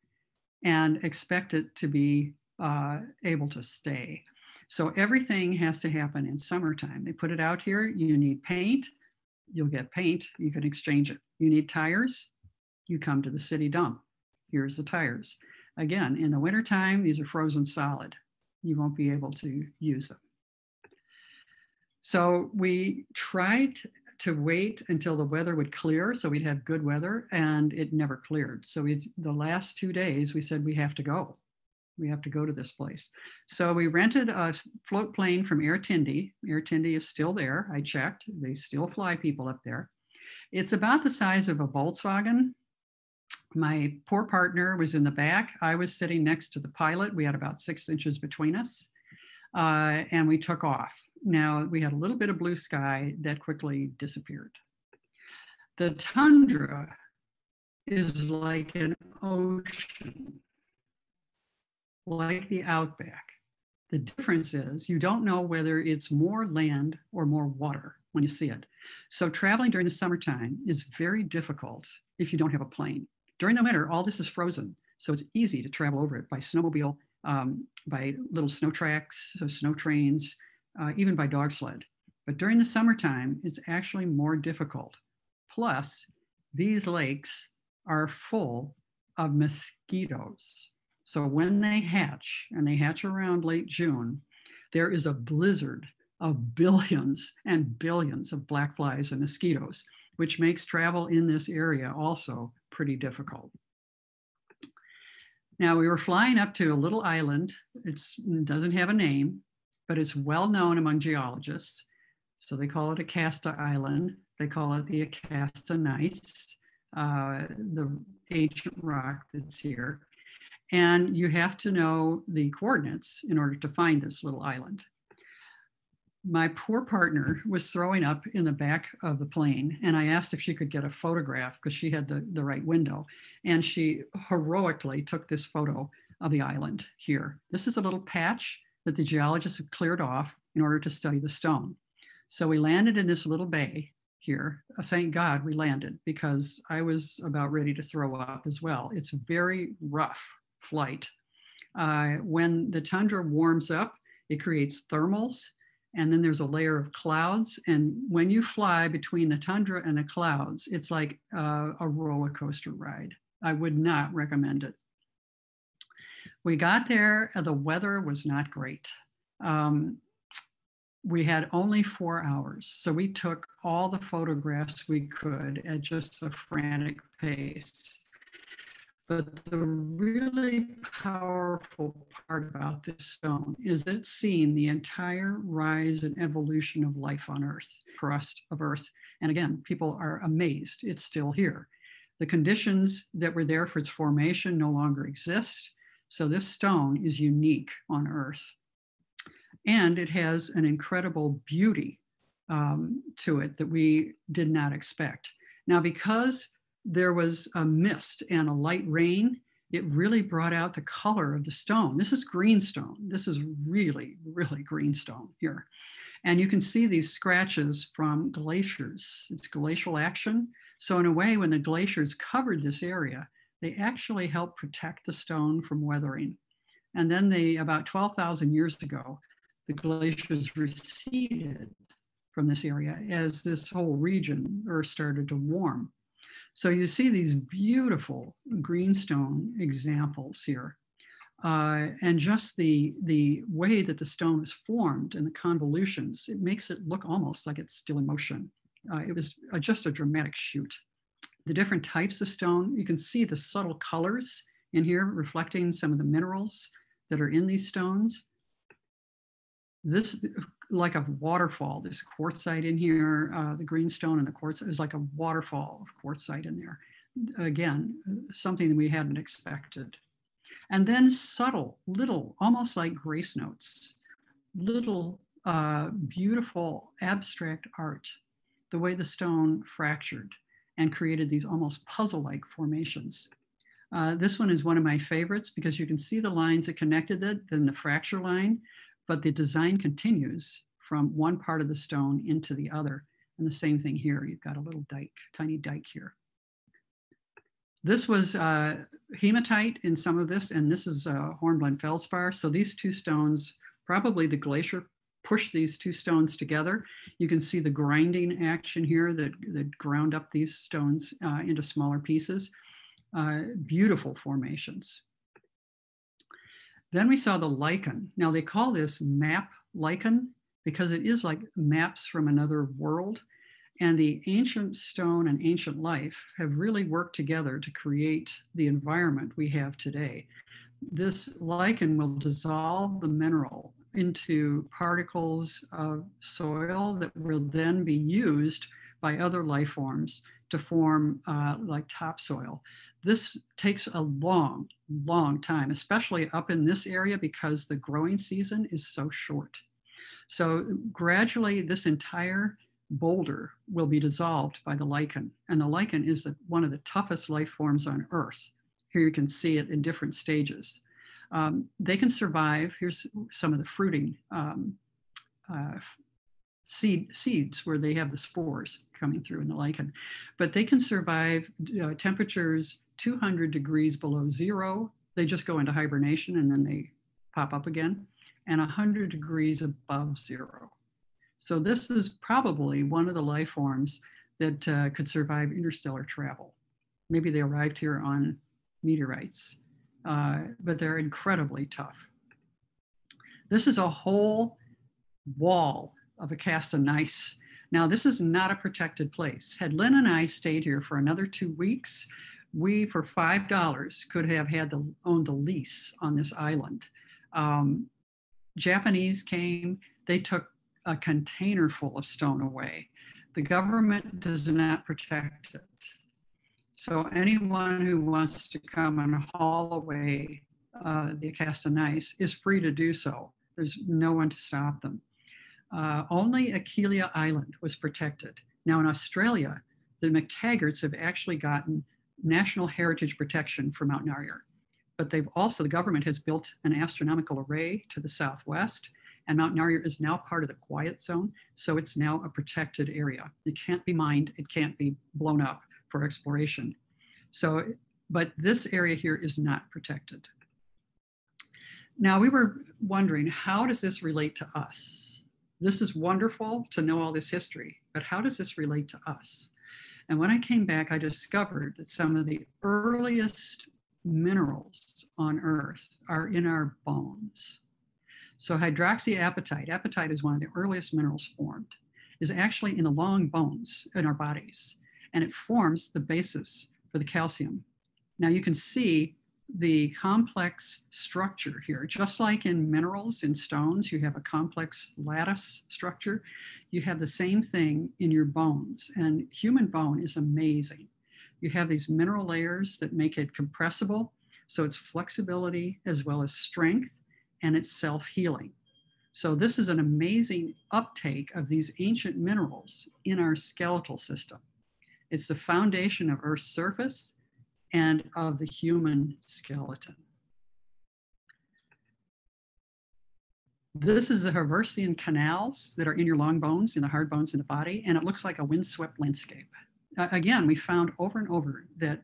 and expect it to be uh, able to stay. So everything has to happen in summertime. They put it out here. You need paint. You'll get paint. You can exchange it. You need tires. You come to the city dump. Here's the tires. Again, in the wintertime, these are frozen solid. You won't be able to use them. So we tried to wait until the weather would clear so we'd have good weather and it never cleared. So we, the last two days we said we have to go. We have to go to this place. So we rented a float plane from Air Tindi. Air Tindi is still there. I checked. They still fly people up there. It's about the size of a Volkswagen my poor partner was in the back. I was sitting next to the pilot. We had about six inches between us, uh, and we took off. Now we had a little bit of blue sky that quickly disappeared. The tundra is like an ocean, like the outback. The difference is you don't know whether it's more land or more water when you see it. So traveling during the summertime is very difficult if you don't have a plane. During the winter, all this is frozen. So it's easy to travel over it by snowmobile, um, by little snow tracks, so snow trains, uh, even by dog sled. But during the summertime, it's actually more difficult. Plus, these lakes are full of mosquitoes. So when they hatch, and they hatch around late June, there is a blizzard of <laughs> billions and billions of black flies and mosquitoes, which makes travel in this area also pretty difficult. Now we were flying up to a little island. It doesn't have a name, but it's well known among geologists. So they call it Acasta Island. They call it the Acasta uh, the ancient rock that's here. And you have to know the coordinates in order to find this little island my poor partner was throwing up in the back of the plane and i asked if she could get a photograph because she had the, the right window and she heroically took this photo of the island here. This is a little patch that the geologists have cleared off in order to study the stone. So we landed in this little bay here. Uh, thank god we landed because i was about ready to throw up as well. It's a very rough flight. Uh, when the tundra warms up it creates thermals and then there's a layer of clouds. And when you fly between the tundra and the clouds, it's like uh, a roller coaster ride. I would not recommend it. We got there, the weather was not great. Um, we had only four hours. So we took all the photographs we could at just a frantic pace. But the really powerful part about this stone is that it's seen the entire rise and evolution of life on Earth, crust of Earth. And again, people are amazed it's still here. The conditions that were there for its formation no longer exist. So this stone is unique on Earth. And it has an incredible beauty um, to it that we did not expect. Now, because there was a mist and a light rain, it really brought out the color of the stone. This is greenstone. This is really, really greenstone here. And you can see these scratches from glaciers. It's glacial action. So in a way, when the glaciers covered this area, they actually helped protect the stone from weathering. And then they, about 12,000 years ago, the glaciers receded from this area as this whole region Earth started to warm. So you see these beautiful greenstone examples here. Uh, and just the, the way that the stone is formed and the convolutions, it makes it look almost like it's still in motion. Uh, it was uh, just a dramatic shoot. The different types of stone, you can see the subtle colors in here reflecting some of the minerals that are in these stones. This like a waterfall. There's quartzite in here. Uh, the greenstone and the quartz is like a waterfall of quartzite in there. Again, something we hadn't expected. And then subtle, little, almost like grace notes, little uh, beautiful abstract art, the way the stone fractured and created these almost puzzle-like formations. Uh, this one is one of my favorites because you can see the lines that connected it, then the fracture line, but the design continues from one part of the stone into the other. And the same thing here, you've got a little dike, tiny dike here. This was uh, hematite in some of this, and this is uh, hornblende feldspar. So these two stones, probably the glacier pushed these two stones together. You can see the grinding action here that, that ground up these stones uh, into smaller pieces. Uh, beautiful formations. Then we saw the lichen. Now they call this map lichen because it is like maps from another world. And the ancient stone and ancient life have really worked together to create the environment we have today. This lichen will dissolve the mineral into particles of soil that will then be used by other life forms to form uh, like topsoil. This takes a long, long time, especially up in this area because the growing season is so short. So gradually this entire boulder will be dissolved by the lichen. And the lichen is the, one of the toughest life forms on earth. Here you can see it in different stages. Um, they can survive, here's some of the fruiting um, uh, seed, seeds where they have the spores coming through in the lichen. But they can survive uh, temperatures 200 degrees below zero. They just go into hibernation and then they pop up again, and 100 degrees above zero. So this is probably one of the life forms that uh, could survive interstellar travel. Maybe they arrived here on meteorites, uh, but they're incredibly tough. This is a whole wall of Acasta gneiss. Now, this is not a protected place. Had Lynn and I stayed here for another two weeks, we, for $5, could have had to own the lease on this island. Um, Japanese came, they took a container full of stone away. The government does not protect it. So anyone who wants to come and haul away uh, the Acasta gneiss is free to do so. There's no one to stop them. Uh, only Akilia Island was protected. Now in Australia, the McTaggarts have actually gotten national heritage protection for Mount Narryer. But they've also, the government has built an astronomical array to the southwest, and Mount Narryer is now part of the quiet zone, so it's now a protected area. It can't be mined, it can't be blown up for exploration. So, but this area here is not protected. Now we were wondering, how does this relate to us? This is wonderful to know all this history, but how does this relate to us? And when I came back, I discovered that some of the earliest minerals on Earth are in our bones. So hydroxyapatite, apatite is one of the earliest minerals formed, is actually in the long bones in our bodies, and it forms the basis for the calcium. Now you can see the complex structure here. Just like in minerals, in stones, you have a complex lattice structure. You have the same thing in your bones. And human bone is amazing. You have these mineral layers that make it compressible. So it's flexibility as well as strength and it's self healing. So this is an amazing uptake of these ancient minerals in our skeletal system. It's the foundation of Earth's surface and of the human skeleton. This is the Haversian canals that are in your long bones, in the hard bones in the body, and it looks like a windswept landscape. Uh, again, we found over and over that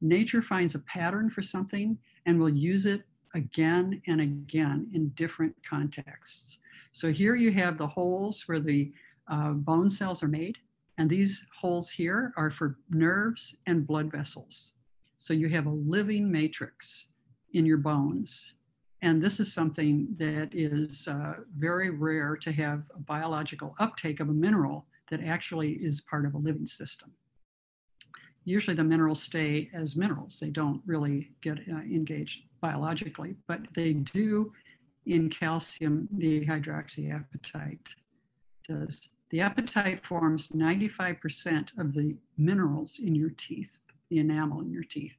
nature finds a pattern for something and will use it again and again in different contexts. So here you have the holes where the uh, bone cells are made, and these holes here are for nerves and blood vessels. So you have a living matrix in your bones. And this is something that is uh, very rare to have a biological uptake of a mineral that actually is part of a living system. Usually the minerals stay as minerals. They don't really get uh, engaged biologically, but they do in calcium dehydroxyapatite does. The apatite forms 95% of the minerals in your teeth the enamel in your teeth.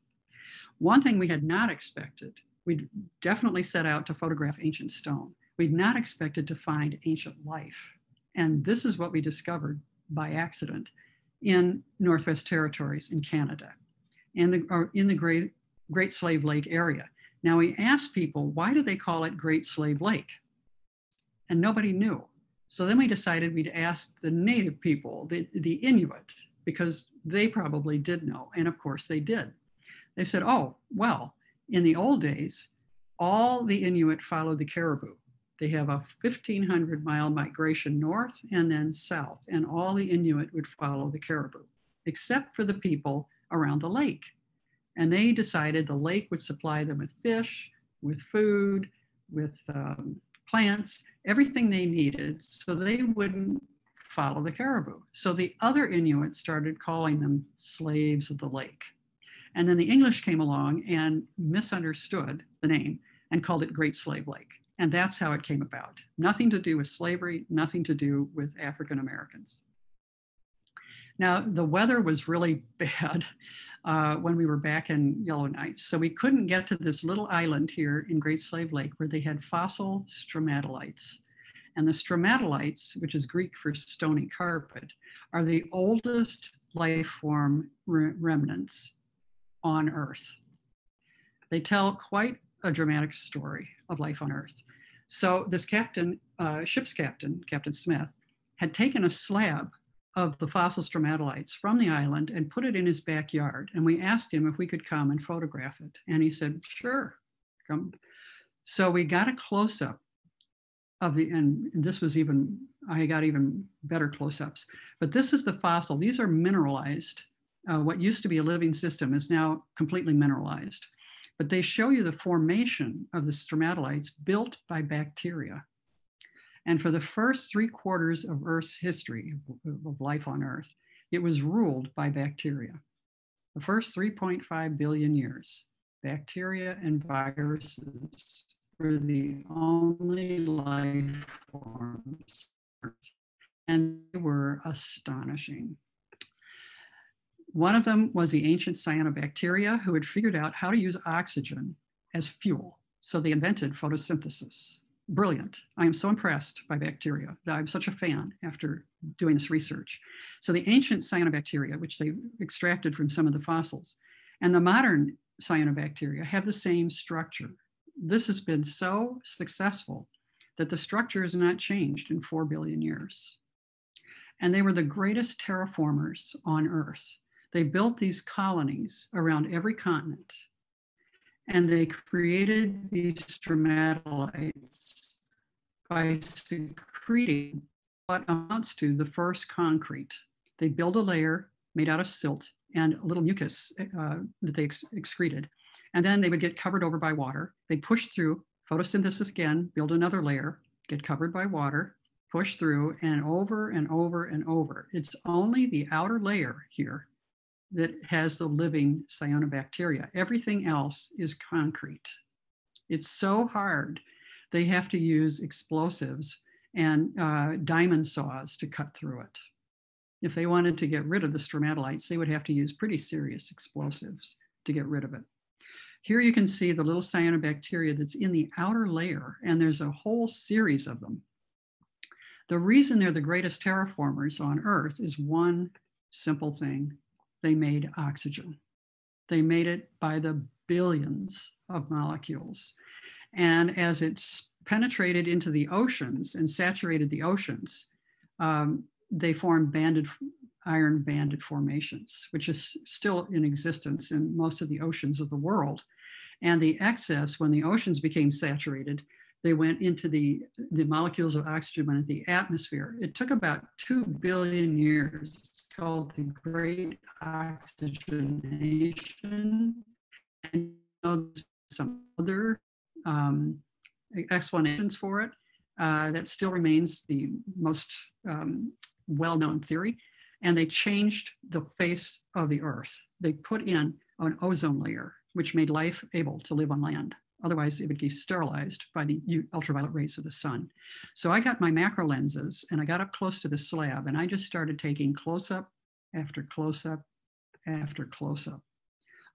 One thing we had not expected, we definitely set out to photograph ancient stone. We'd not expected to find ancient life. And this is what we discovered by accident in Northwest Territories in Canada, in the, in the Great, Great Slave Lake area. Now we asked people, why do they call it Great Slave Lake? And nobody knew. So then we decided we'd ask the native people, the, the Inuit, because they probably did know. And of course they did. They said, oh, well, in the old days, all the Inuit followed the caribou. They have a 1,500 mile migration north and then south, and all the Inuit would follow the caribou, except for the people around the lake. And they decided the lake would supply them with fish, with food, with um, plants, everything they needed, so they wouldn't follow the caribou. So the other Inuit started calling them slaves of the lake. And then the English came along and misunderstood the name and called it Great Slave Lake. And that's how it came about. Nothing to do with slavery, nothing to do with African Americans. Now, the weather was really <laughs> bad uh, when we were back in Yellowknife. So we couldn't get to this little island here in Great Slave Lake where they had fossil stromatolites. And the stromatolites, which is Greek for stony carpet, are the oldest life form re- remnants on Earth. They tell quite a dramatic story of life on Earth. So this captain, uh, ship's captain, Captain Smith, had taken a slab of the fossil stromatolites from the island and put it in his backyard. And we asked him if we could come and photograph it. And he said, sure, come. So we got a close up of the, and this was even, I got even better close-ups, but this is the fossil. These are mineralized. Uh, what used to be a living system is now completely mineralized, but they show you the formation of the stromatolites built by bacteria. And for the first three quarters of Earth's history of life on Earth, it was ruled by bacteria. The first 3.5 billion years, bacteria and viruses were the only life forms, and they were astonishing. One of them was the ancient cyanobacteria who had figured out how to use oxygen as fuel. So they invented photosynthesis. Brilliant. I am so impressed by bacteria that I'm such a fan after doing this research. So the ancient cyanobacteria, which they extracted from some of the fossils, and the modern cyanobacteria have the same structure this has been so successful that the structure has not changed in 4 billion years. And they were the greatest terraformers on Earth. They built these colonies around every continent and they created these stromatolites by secreting what amounts to the first concrete. They build a layer made out of silt and a little mucus uh, that they ex- excreted. And then they would get covered over by water. They'd push through photosynthesis again, build another layer, get covered by water, push through, and over and over and over. It's only the outer layer here that has the living cyanobacteria. Everything else is concrete. It's so hard. They have to use explosives and uh, diamond saws to cut through it. If they wanted to get rid of the stromatolites, they would have to use pretty serious explosives to get rid of it. Here you can see the little cyanobacteria that's in the outer layer, and there's a whole series of them. The reason they're the greatest terraformers on Earth is one simple thing. They made oxygen. They made it by the billions of molecules. And as it's penetrated into the oceans and saturated the oceans, um, they formed banded iron banded formations, which is still in existence in most of the oceans of the world. And the excess, when the oceans became saturated, they went into the, the molecules of oxygen went into the atmosphere. It took about 2 billion years. It's called the Great Oxygenation. And some other um, explanations for it. Uh, that still remains the most um, well-known theory. And they changed the face of the earth. They put in an ozone layer, which made life able to live on land. Otherwise, it would be sterilized by the ultraviolet rays of the sun. So I got my macro lenses and I got up close to the slab and I just started taking close up after close up after close up.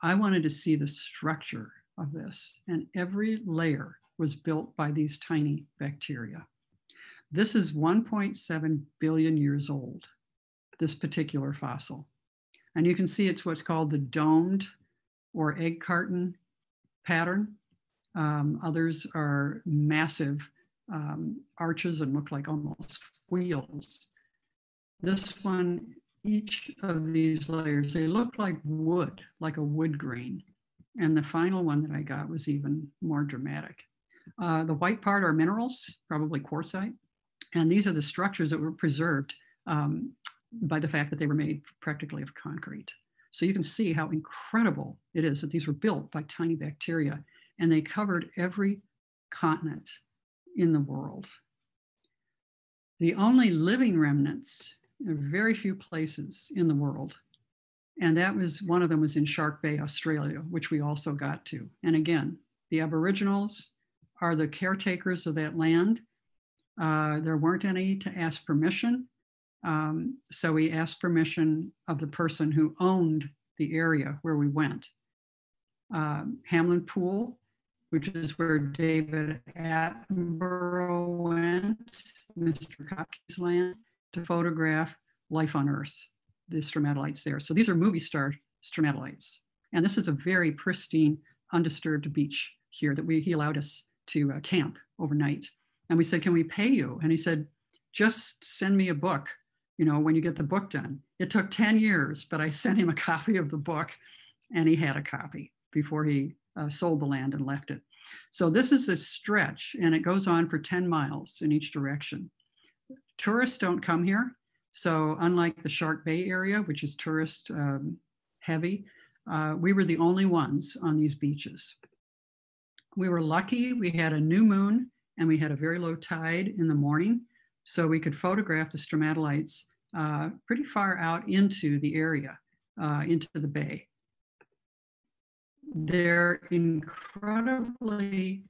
I wanted to see the structure of this, and every layer was built by these tiny bacteria. This is 1.7 billion years old, this particular fossil. And you can see it's what's called the domed or egg carton pattern. Um, others are massive um, arches and look like almost wheels. This one, each of these layers, they look like wood, like a wood grain. And the final one that I got was even more dramatic. Uh, the white part are minerals, probably quartzite. And these are the structures that were preserved um, by the fact that they were made practically of concrete. So you can see how incredible it is that these were built by tiny bacteria and they covered every continent in the world. The only living remnants are very few places in the world. And that was one of them was in Shark Bay, Australia, which we also got to. And again, the Aboriginals are the caretakers of that land. Uh, there weren't any to ask permission. Um, so we asked permission of the person who owned the area where we went. Um, Hamelin Pool, which is where David Attenborough went, Mr. Kopke's land, to photograph life on Earth, the stromatolites there. So these are movie star stromatolites. And this is a very pristine, undisturbed beach here that we, he allowed us to uh, camp overnight. And we said, Can we pay you? And he said, Just send me a book, you know, when you get the book done. It took 10 years, but I <laughs> sent him a copy of the book and he had a copy before he uh, sold the land and left it. So this is a stretch and it goes on for 10 miles in each direction. Tourists don't come here. So unlike the Shark Bay area, which is tourist um, heavy, uh, we were the only ones on these beaches. We were lucky, we had a new moon and we had a very low tide in the morning. So we could photograph the stromatolites uh, pretty far out into the area, uh, into the bay. They're incredibly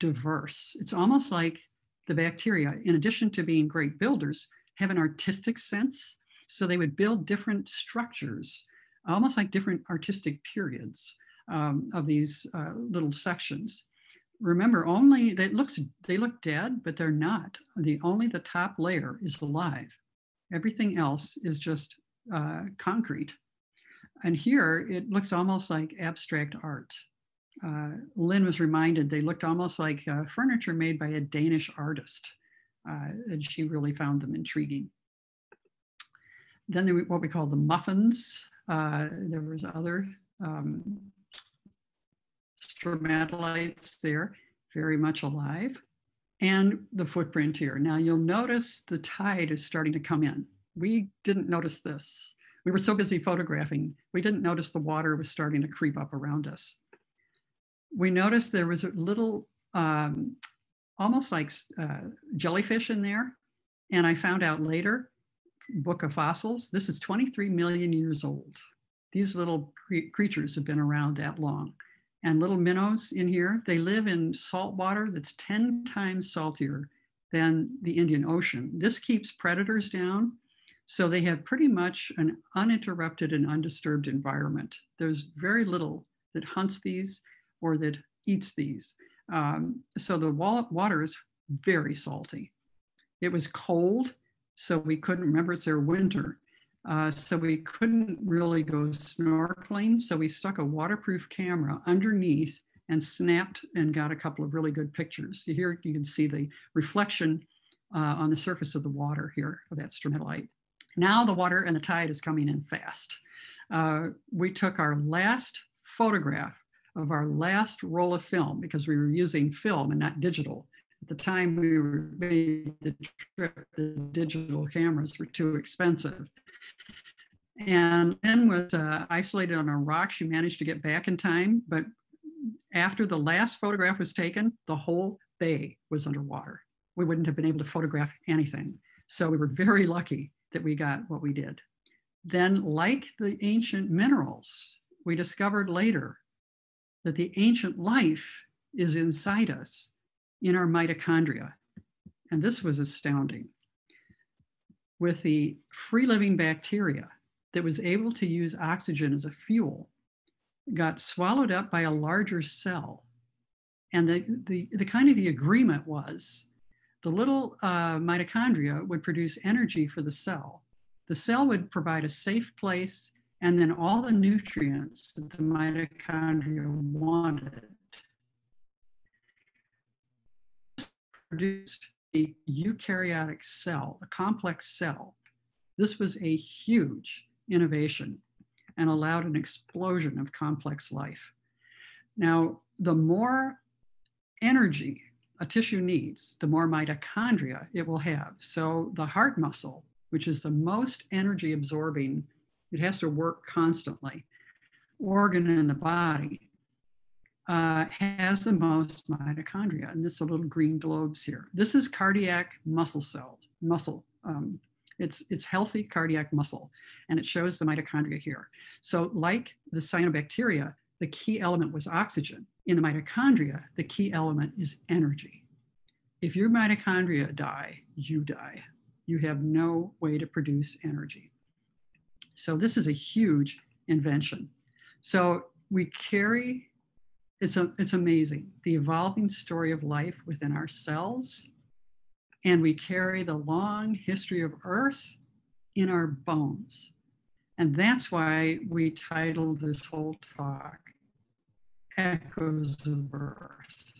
diverse. It's almost like the bacteria, in addition to being great builders, have an artistic sense. So they would build different structures, almost like different artistic periods um, of these uh, little sections. Remember, only they looks they look dead, but they're not. The only the top layer is alive. Everything else is just uh, concrete. And here it looks almost like abstract art. Uh, Lynn was reminded they looked almost like uh, furniture made by a Danish artist, uh, and she really found them intriguing. Then there what we call the muffins. Uh, there was other um, stromatolites there, very much alive, and the footprint here. Now you'll notice the tide is starting to come in. We didn't notice this. We were so busy photographing, we didn't notice the water was starting to creep up around us. We noticed there was a little um, almost like uh, jellyfish in there. And I found out later, Book of Fossils, this is 23 million years old. These little cre- creatures have been around that long. And little minnows in here, they live in salt water that's 10 times saltier than the Indian Ocean. This keeps predators down. So they have pretty much an uninterrupted and undisturbed environment. There's very little that hunts these or that eats these. Um, so the water is very salty. It was cold, so we couldn't remember it's their winter. Uh, so we couldn't really go snorkeling. So we stuck a waterproof camera underneath and snapped and got a couple of really good pictures. Here you can see the reflection uh, on the surface of the water here of that stromatolite. Now the water and the tide is coming in fast. Uh, we took our last photograph of our last roll of film because we were using film and not digital. At the time we were made the trip, the digital cameras were too expensive. And Lynn was uh, isolated on a rock. She managed to get back in time, but after the last photograph was taken, the whole bay was underwater. We wouldn't have been able to photograph anything. So we were very lucky that we got what we did. Then, like the ancient minerals, we discovered later that the ancient life is inside us in our mitochondria. And this was astounding. With the free living bacteria that was able to use oxygen as a fuel, got swallowed up by a larger cell. And the, the, the kind of the agreement was the little uh, mitochondria would produce energy for the cell. The cell would provide a safe place and then all the nutrients that the mitochondria wanted produced a eukaryotic cell, a complex cell. This was a huge innovation and allowed an explosion of complex life. Now, the more energy a tissue needs, the more mitochondria it will have. So the heart muscle, which is the most energy absorbing it has to work constantly. Organ in the body uh, has the most mitochondria, and this are little green globes here. This is cardiac muscle cells, muscle. Um, it's, it's healthy cardiac muscle, and it shows the mitochondria here. So like the cyanobacteria, the key element was oxygen. In the mitochondria, the key element is energy. If your mitochondria die, you die. You have no way to produce energy. So this is a huge invention. So we carry, it's, a, it's amazing, the evolving story of life within our cells. And we carry the long history of Earth in our bones. And that's why we titled this whole talk Echoes of Earth.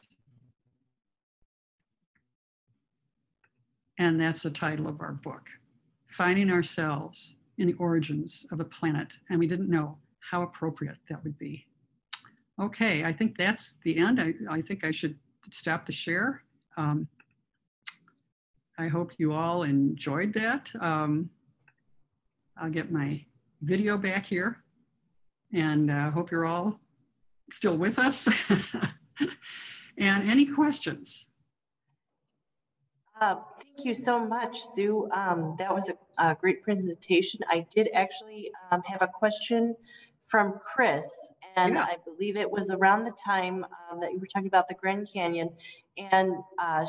And that's the title of our book Finding Ourselves in the origins of the planet, and we didn't know how appropriate that would be. Okay, I think that's the end. I, I think I should stop the share. Um, I hope you all enjoyed that. Um, I'll get my video back here and uh, hope you're all still with us. <laughs> and any questions? Uh, thank you so much, Sue. Um, that was a, a, great presentation. I did actually um, have a question from Chris, and yeah. I believe it was around the time um, that you were talking about the Grand Canyon. And uh,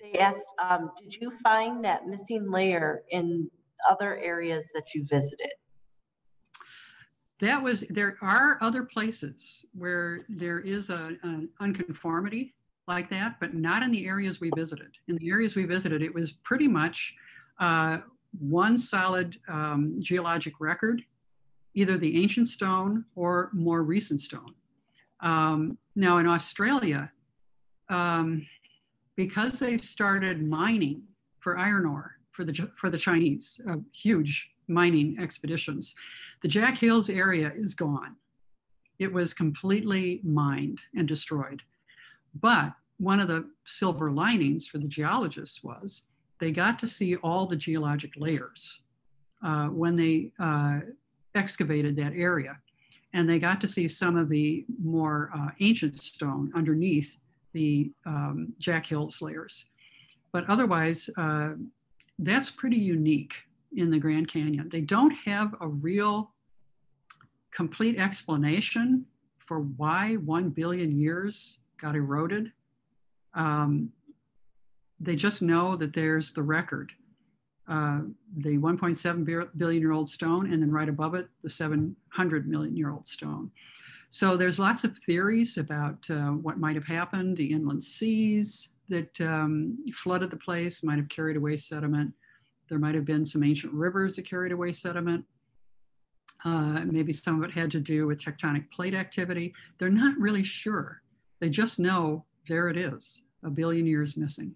they asked, um, did you find that missing layer in other areas that you visited? That was, there are other places where there is a, an unconformity like that, but not in the areas we visited. In the areas we visited, it was pretty much uh, one solid um, geologic record, either the ancient stone or more recent stone. Um, now in Australia, um, because they've started mining for iron ore for the, for the Chinese, uh, huge mining expeditions, the Jack Hills area is gone. It was completely mined and destroyed. But one of the silver linings for the geologists was they got to see all the geologic layers uh, when they uh, excavated that area. And they got to see some of the more uh, ancient stone underneath the um, Jack Hills layers. But otherwise, uh, that's pretty unique in the Grand Canyon. They don't have a real complete explanation for why 1 billion years got eroded. Um, they just know that there's the record, uh, the 1.7 billion year old stone, and then right above it, the 700 million year old stone. So there's lots of theories about uh, what might have happened. The inland seas that um, flooded the place might have carried away sediment. There might have been some ancient rivers that carried away sediment. Uh, maybe some of it had to do with tectonic plate activity. They're not really sure. They just know there it is, a billion years missing.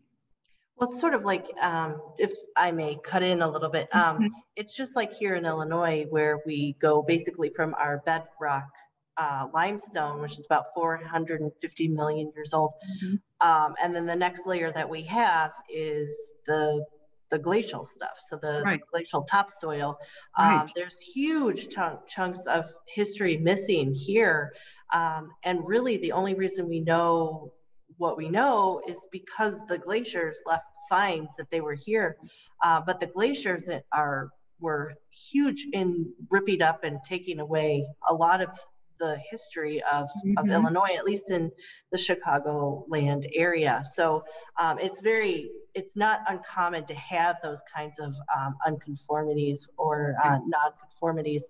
Well, it's sort of like, um, if I may cut in a little bit, um, mm-hmm. it's just like here in Illinois where we go basically from our bedrock uh, limestone, which is about 450 million years old. Mm-hmm. Um, and then the next layer that we have is the the glacial stuff, so the right. glacial topsoil. Right. Um, there's huge chunk, chunks of history missing here, um, and really the only reason we know what we know is because the glaciers left signs that they were here. Uh, but the glaciers that are were huge in ripping up and taking away a lot of the history of, mm-hmm. of Illinois, at least in the Chicago land area. So um, it's very, it's not uncommon to have those kinds of um, unconformities or uh, nonconformities.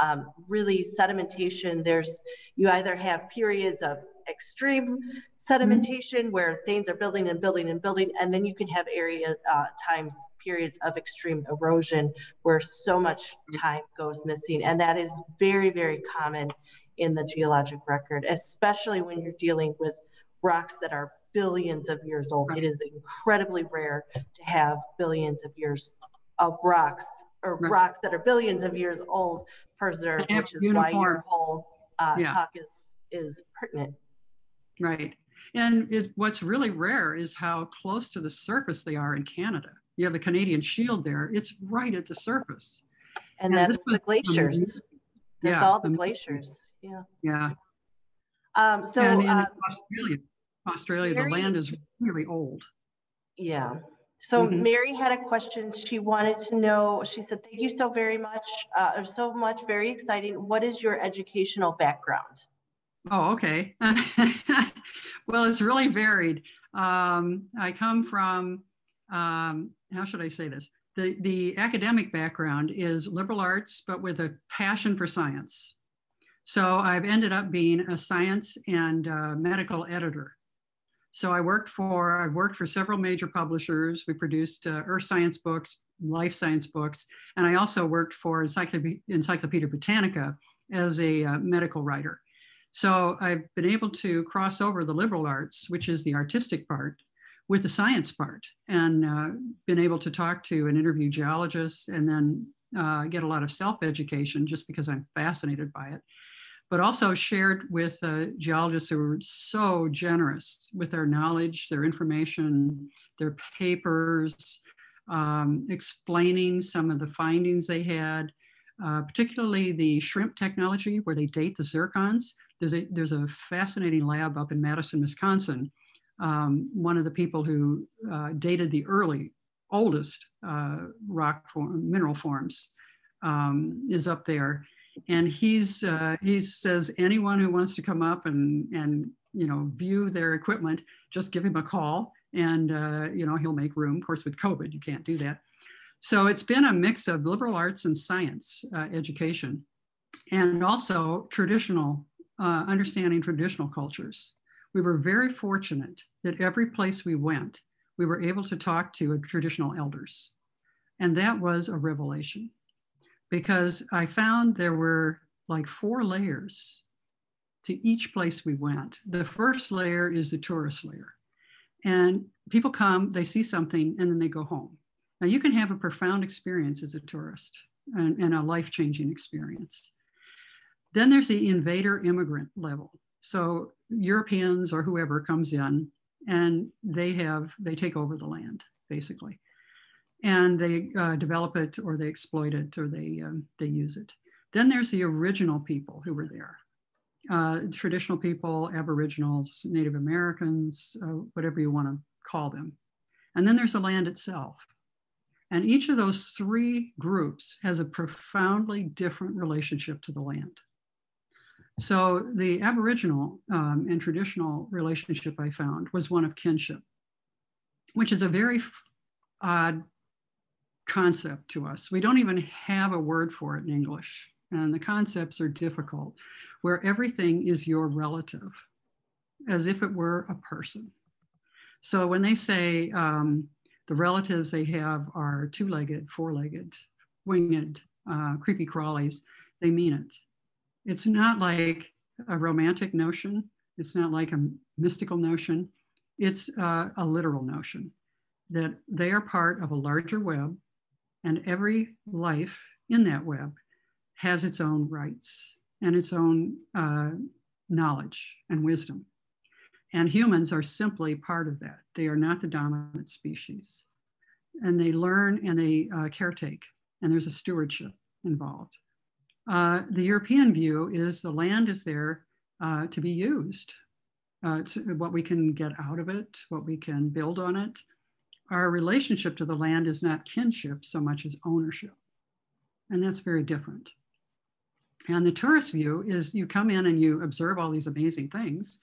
Um, really, sedimentation, there's, you either have periods of extreme sedimentation mm-hmm. where things are building and building and building, and then you can have area uh, times periods of extreme erosion where so much time goes missing, and that is very very common in the geologic record, especially when you're dealing with rocks that are billions of years old. It is incredibly rare to have billions of years of rocks or right. rocks that are billions of years old preserved, which is uniform. why your whole uh, yeah. talk is is pertinent. Right. And it, what's really rare is how close to the surface they are in Canada. You have the Canadian Shield there, it's right at the surface. And, and that's the glaciers. That's yeah, all the, the glaciers. Yeah. Yeah. Um, so and in um, Australia, Australia, Mary, the land is really old. Yeah. So mm-hmm. Mary had a question. She wanted to know. She said, "Thank you so very much. Uh, so much. Very exciting. What is your educational background?" Oh, okay. <laughs> well, it's really varied. Um, I come from, um, how should I say this? The, the academic background is liberal arts, but with a passion for science. So I've ended up being a science and uh, medical editor. So I worked for, I've worked for several major publishers. We produced uh, earth science books, life science books, and I also worked for Encyclopedia, Encyclopedia Britannica as a uh, medical writer. So I've been able to cross over the liberal arts, which is the artistic part, with the science part, and uh, been able to talk to and interview geologists and then uh, get a lot of self education just because I'm fascinated by it. But also shared with uh, geologists who were so generous with their knowledge, their information, their papers, um, explaining some of the findings they had, uh, particularly the shrimp technology where they date the zircons. There's a, there's a fascinating lab up in Madison, Wisconsin. Um, one of the people who uh, dated the early, oldest uh, rock form, mineral forms um, is up there. And he's, uh, he says anyone who wants to come up and, and you know, view their equipment, just give him a call and, uh, you know, he'll make room. Of course, with COVID, you can't do that. So it's been a mix of liberal arts and science uh, education and also traditional uh, understanding traditional cultures. We were very fortunate that every place we went, we were able to talk to traditional elders. And that was a revelation because I found there were like four layers to each place we went. The first layer is the tourist layer. And people come, they see something, and then they go home. Now, you can have a profound experience as a tourist and, and a life changing experience. Then there's the invader immigrant level. So Europeans or whoever comes in and they have, they take over the land basically. And they uh, develop it or they exploit it or they, um, they use it. Then there's the original people who were there. uh, traditional people, Aboriginals, Native Americans, uh, whatever you want to call them. And then there's the land itself. And each of those three groups has a profoundly different relationship to the land. So the Aboriginal um, and traditional relationship I found was one of kinship, which is a very odd concept to us. We don't even have a word for it in English, and the concepts are difficult, where everything is your relative, as if it were a person. So when they say um, the relatives they have are two legged, four legged, winged, uh, creepy crawlies, they mean it. It's not like a romantic notion, it's not like a mystical notion, it's uh, a literal notion that they are part of a larger web and every life in that web has its own rights and its own uh, knowledge and wisdom. And humans are simply part of that. They are not the dominant species. And they learn and they uh, caretake, and there's a stewardship involved. Uh, the European view is the land is there uh, to be used, uh, to, what we can get out of it, what we can build on it, our relationship to the land is not kinship so much as ownership. And that's very different. And the tourist view is you come in and you observe all these amazing things,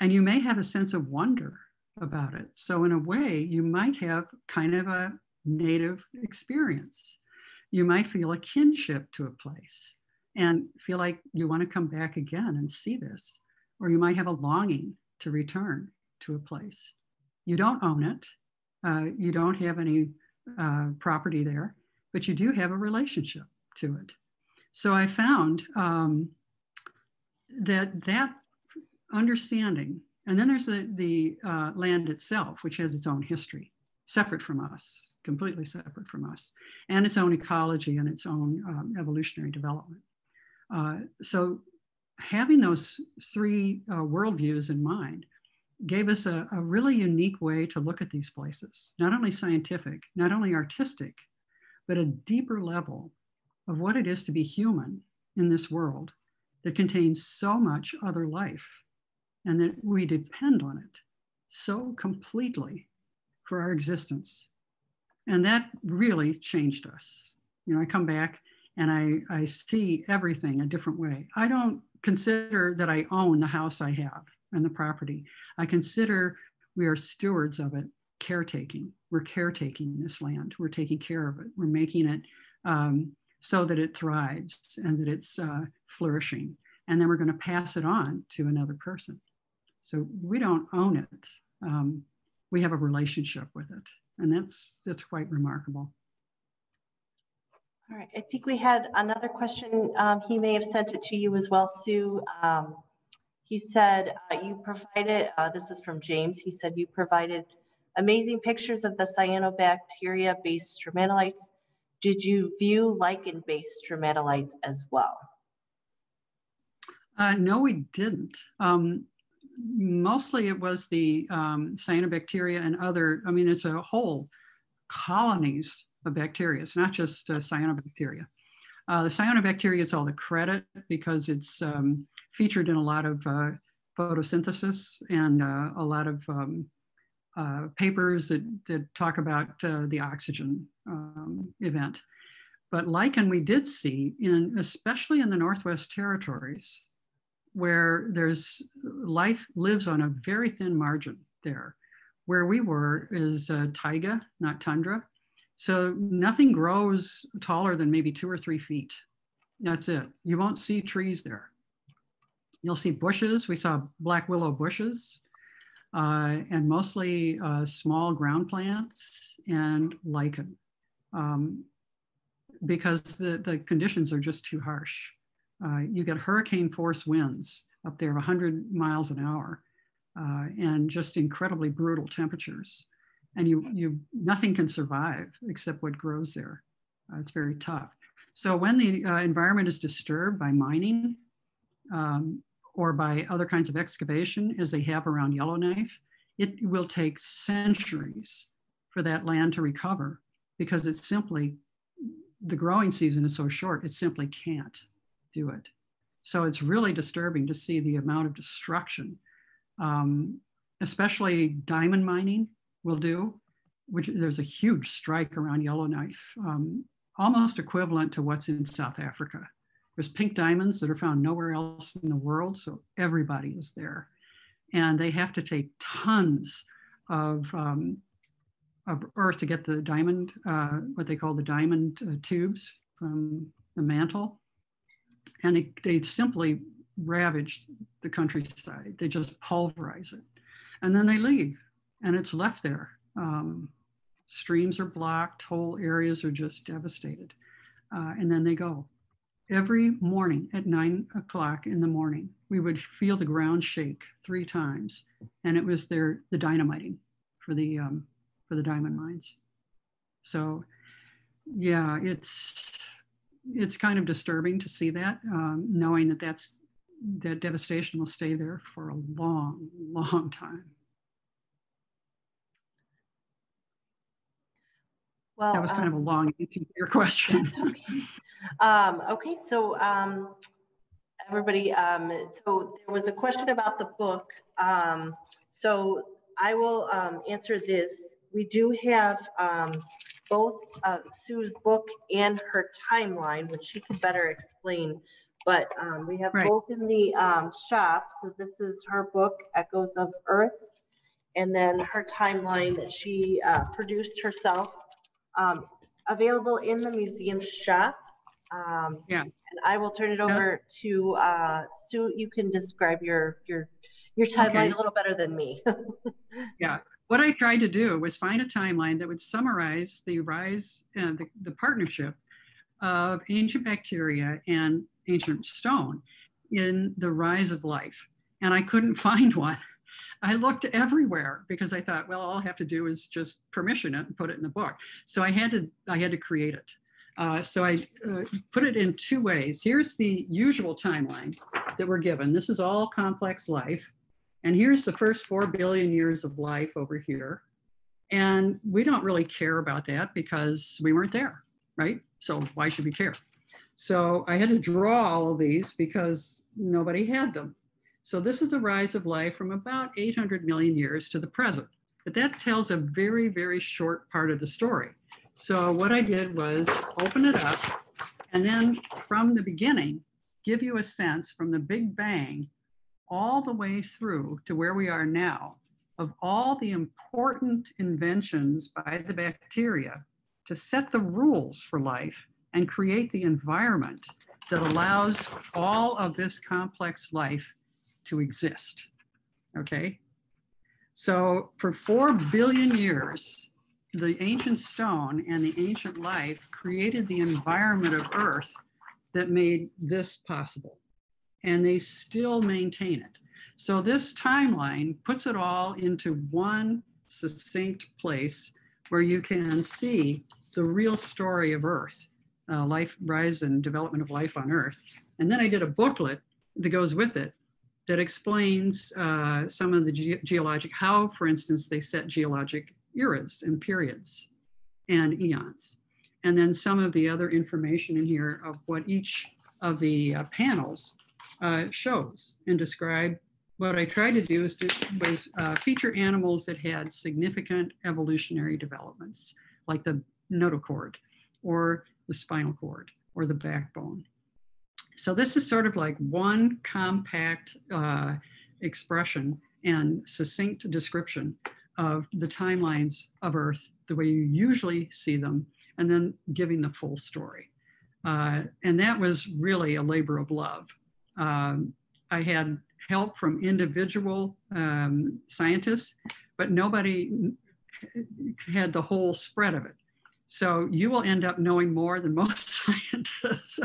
and you may have a sense of wonder about it. So, in a way, you might have kind of a native experience. You might feel a kinship to a place and feel like you want to come back again and see this. Or you might have a longing to return to a place. You don't own it, uh, you don't have any uh, property there, but you do have a relationship to it. So I found um, that that understanding, and then there's the, the uh, land itself, which has its own history, separate from us, completely separate from us, and its own ecology and its own um, evolutionary development. Uh, so having those three uh, worldviews in mind gave us a, a really unique way to look at these places, not only scientific, not only artistic, but a deeper level of what it is to be human in this world that contains so much other life and that we depend on it so completely for our existence. And that really changed us. You know, I come back and I, I see everything a different way. I don't consider that I own the house I have and the property. I consider we are stewards of it, caretaking. We're caretaking this land. We're taking care of it. We're making it um, so that it thrives and that it's uh, flourishing. And then we're going to pass it on to another person. So we don't own it. Um, we have a relationship with it. And that's, that's quite remarkable. All right, I think we had another question. Um, he may have sent it to you as well, Sue. Um, he said uh, you provided, uh, this is from James, he said you provided amazing pictures of the cyanobacteria-based stromatolites. Did you view lichen-based stromatolites as well? Uh, no, we didn't. Um, mostly it was the um, cyanobacteria and other, I mean, it's a whole colonies of bacteria. It's not just uh, cyanobacteria. Uh, the cyanobacteria gets all the credit because it's um, featured in a lot of uh, photosynthesis and uh, a lot of um, uh, papers that, that talk about uh, the oxygen um, event. But lichen we did see in, especially in the Northwest Territories, where there's life lives on a very thin margin there. Where we were is uh, taiga, not tundra. So nothing grows taller than maybe two or three feet. That's it. You won't see trees there. You'll see bushes. We saw black willow bushes uh, and mostly uh, small ground plants and lichen um, because the, the conditions are just too harsh. Uh, you get hurricane force winds up there 100 miles an hour uh, and just incredibly brutal temperatures. And you, you, nothing can survive except what grows there. Uh, it's very tough. So when the uh, environment is disturbed by mining, um, or by other kinds of excavation as they have around Yellowknife, it will take centuries for that land to recover because it's simply, the growing season is so short, it simply can't do it. So it's really disturbing to see the amount of destruction, um, especially diamond mining will do, which there's a huge strike around Yellowknife, um, almost equivalent to what's in South Africa. There's pink diamonds that are found nowhere else in the world, so everybody is there. And they have to take tons of, um, of earth to get the diamond, uh, what they call the diamond uh, tubes from the mantle and they, they simply ravage the countryside. They just pulverize it. And then they leave and it's left there. Um, streams are blocked, whole areas are just devastated. Uh, and then they go. Every morning at nine o'clock in the morning, we would feel the ground shake three times. And it was their, the dynamiting for the, um, for the diamond mines. So yeah, it's, it's kind of disturbing to see that, um, knowing that that's that devastation will stay there for a long, long time. Well, that was kind um, of a um, long answer to your <laughs> question. okay. Um, okay, so um, everybody, um, so there was a question about the book. Um, so I will answer this. We do have both uh, Sue's book and her timeline, which she could better explain. But um, we have right. both in the um, shop. So this is her book, Echoes of Earth, and then her timeline that she uh, produced herself, um, available in the museum shop. Um, yeah. And I will turn it over to uh, Sue. You can describe your your your timeline okay. a little better than me. <laughs> yeah. What I tried to do was find a timeline that would summarize the rise, uh, the, the partnership of ancient bacteria and ancient stone in the rise of life. And I couldn't <laughs> find one. I looked everywhere because I thought, well, all I have to do is just permission it and put it in the book. So I had to, I had to create it. Uh, so I uh, put it in two ways. Here's the usual timeline that we're given. This is all complex life. And here's the first 4 billion years of life over here. And we don't really care about that because we weren't there, right? So why should we care? So I had to draw all of these because nobody had them. So this is a rise of life from about 800 million years to the present. But that tells a very, very short part of the story. So what I did was open it up and then from the beginning, give you a sense from the Big Bang all the way through to where we are now of all the important inventions by the bacteria to set the rules for life and create the environment that allows all of this complex life to exist. Okay? So, for four billion years, the ancient stone and the ancient life created the environment of Earth that made this possible and they still maintain it. So this timeline puts it all into one succinct place where you can see the real story of Earth, uh, life, rise and development of life on Earth. And then I did a booklet that goes with it that explains uh, some of the ge geologic, how, for instance, they set geologic eras and periods and eons. And then some of the other information in here of what each of the uh, panels uh, shows and describe. What I tried to do is to, was uh, feature animals that had significant evolutionary developments, like the notochord or the spinal cord or the backbone. So this is sort of like one compact uh, expression and succinct description of the timelines of Earth the way you usually see them, and then giving the full story. Uh, and that was really a labor of love. Um, I had help from individual um, scientists, but nobody had the whole spread of it. So you will end up knowing more than most <laughs> scientists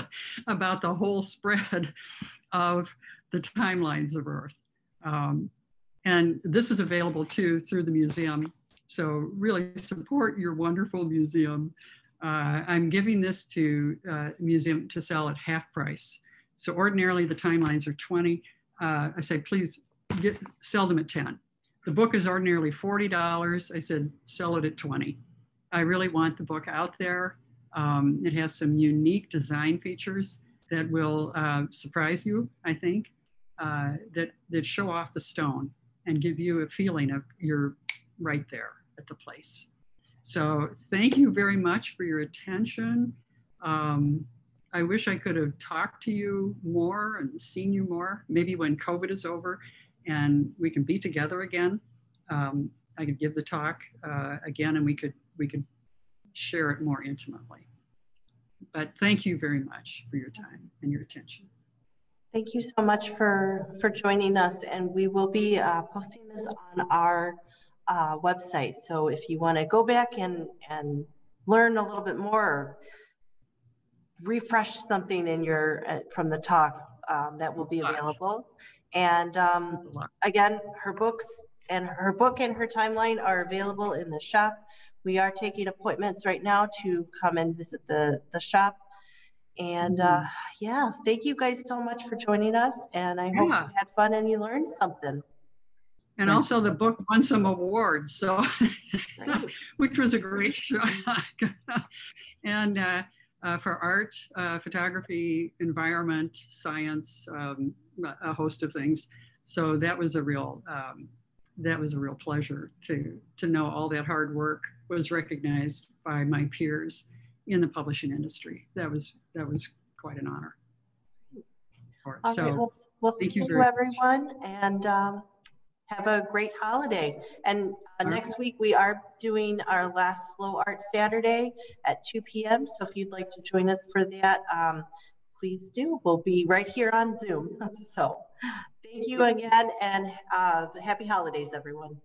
about the whole spread of the timelines of Earth. Um, and this is available too through the museum. So really support your wonderful museum. Uh, I'm giving this to uh, museum to sell at half price. So ordinarily the timelines are 20. Uh, I say, please get, sell them at 10. The book is ordinarily $40. I said, sell it at 20. I really want the book out there. Um, it has some unique design features that will uh, surprise you, I think, uh, that, that show off the stone and give you a feeling of you're right there at the place. So thank you very much for your attention. Um, I wish I could have talked to you more and seen you more, maybe when COVID is over and we can be together again. Um, I could give the talk uh, again and we could, we could share it more intimately. But thank you very much for your time and your attention. Thank you so much for, for joining us. And we will be uh, posting this on our uh, website. So if you want to go back and, and learn a little bit more, refresh something in your uh, from the talk, um, that will be available. And um, again, her books and her book and her timeline are available in the shop. We are taking appointments right now to come and visit the, the shop. And uh, yeah, thank you guys so much for joining us. And I hope Yeah. you had fun and you learned something. And also the book won some awards, so, <laughs> which was a great shock. <laughs> And uh, uh, for art, uh, photography, environment, science, um, a host of things. So that was a real, um, that was a real pleasure to, to know all that hard work was recognized by my peers in the publishing industry. That was, that was quite an honor. All right, So, well, well, thank you you, very everyone, and um, have a great holiday. And uh, right. next week, we are doing our last Slow Art Saturday at 2 p.m. So if you'd like to join us for that, um, please do. We'll be right here on Zoom. <laughs> So thank you again, and uh, happy holidays, everyone.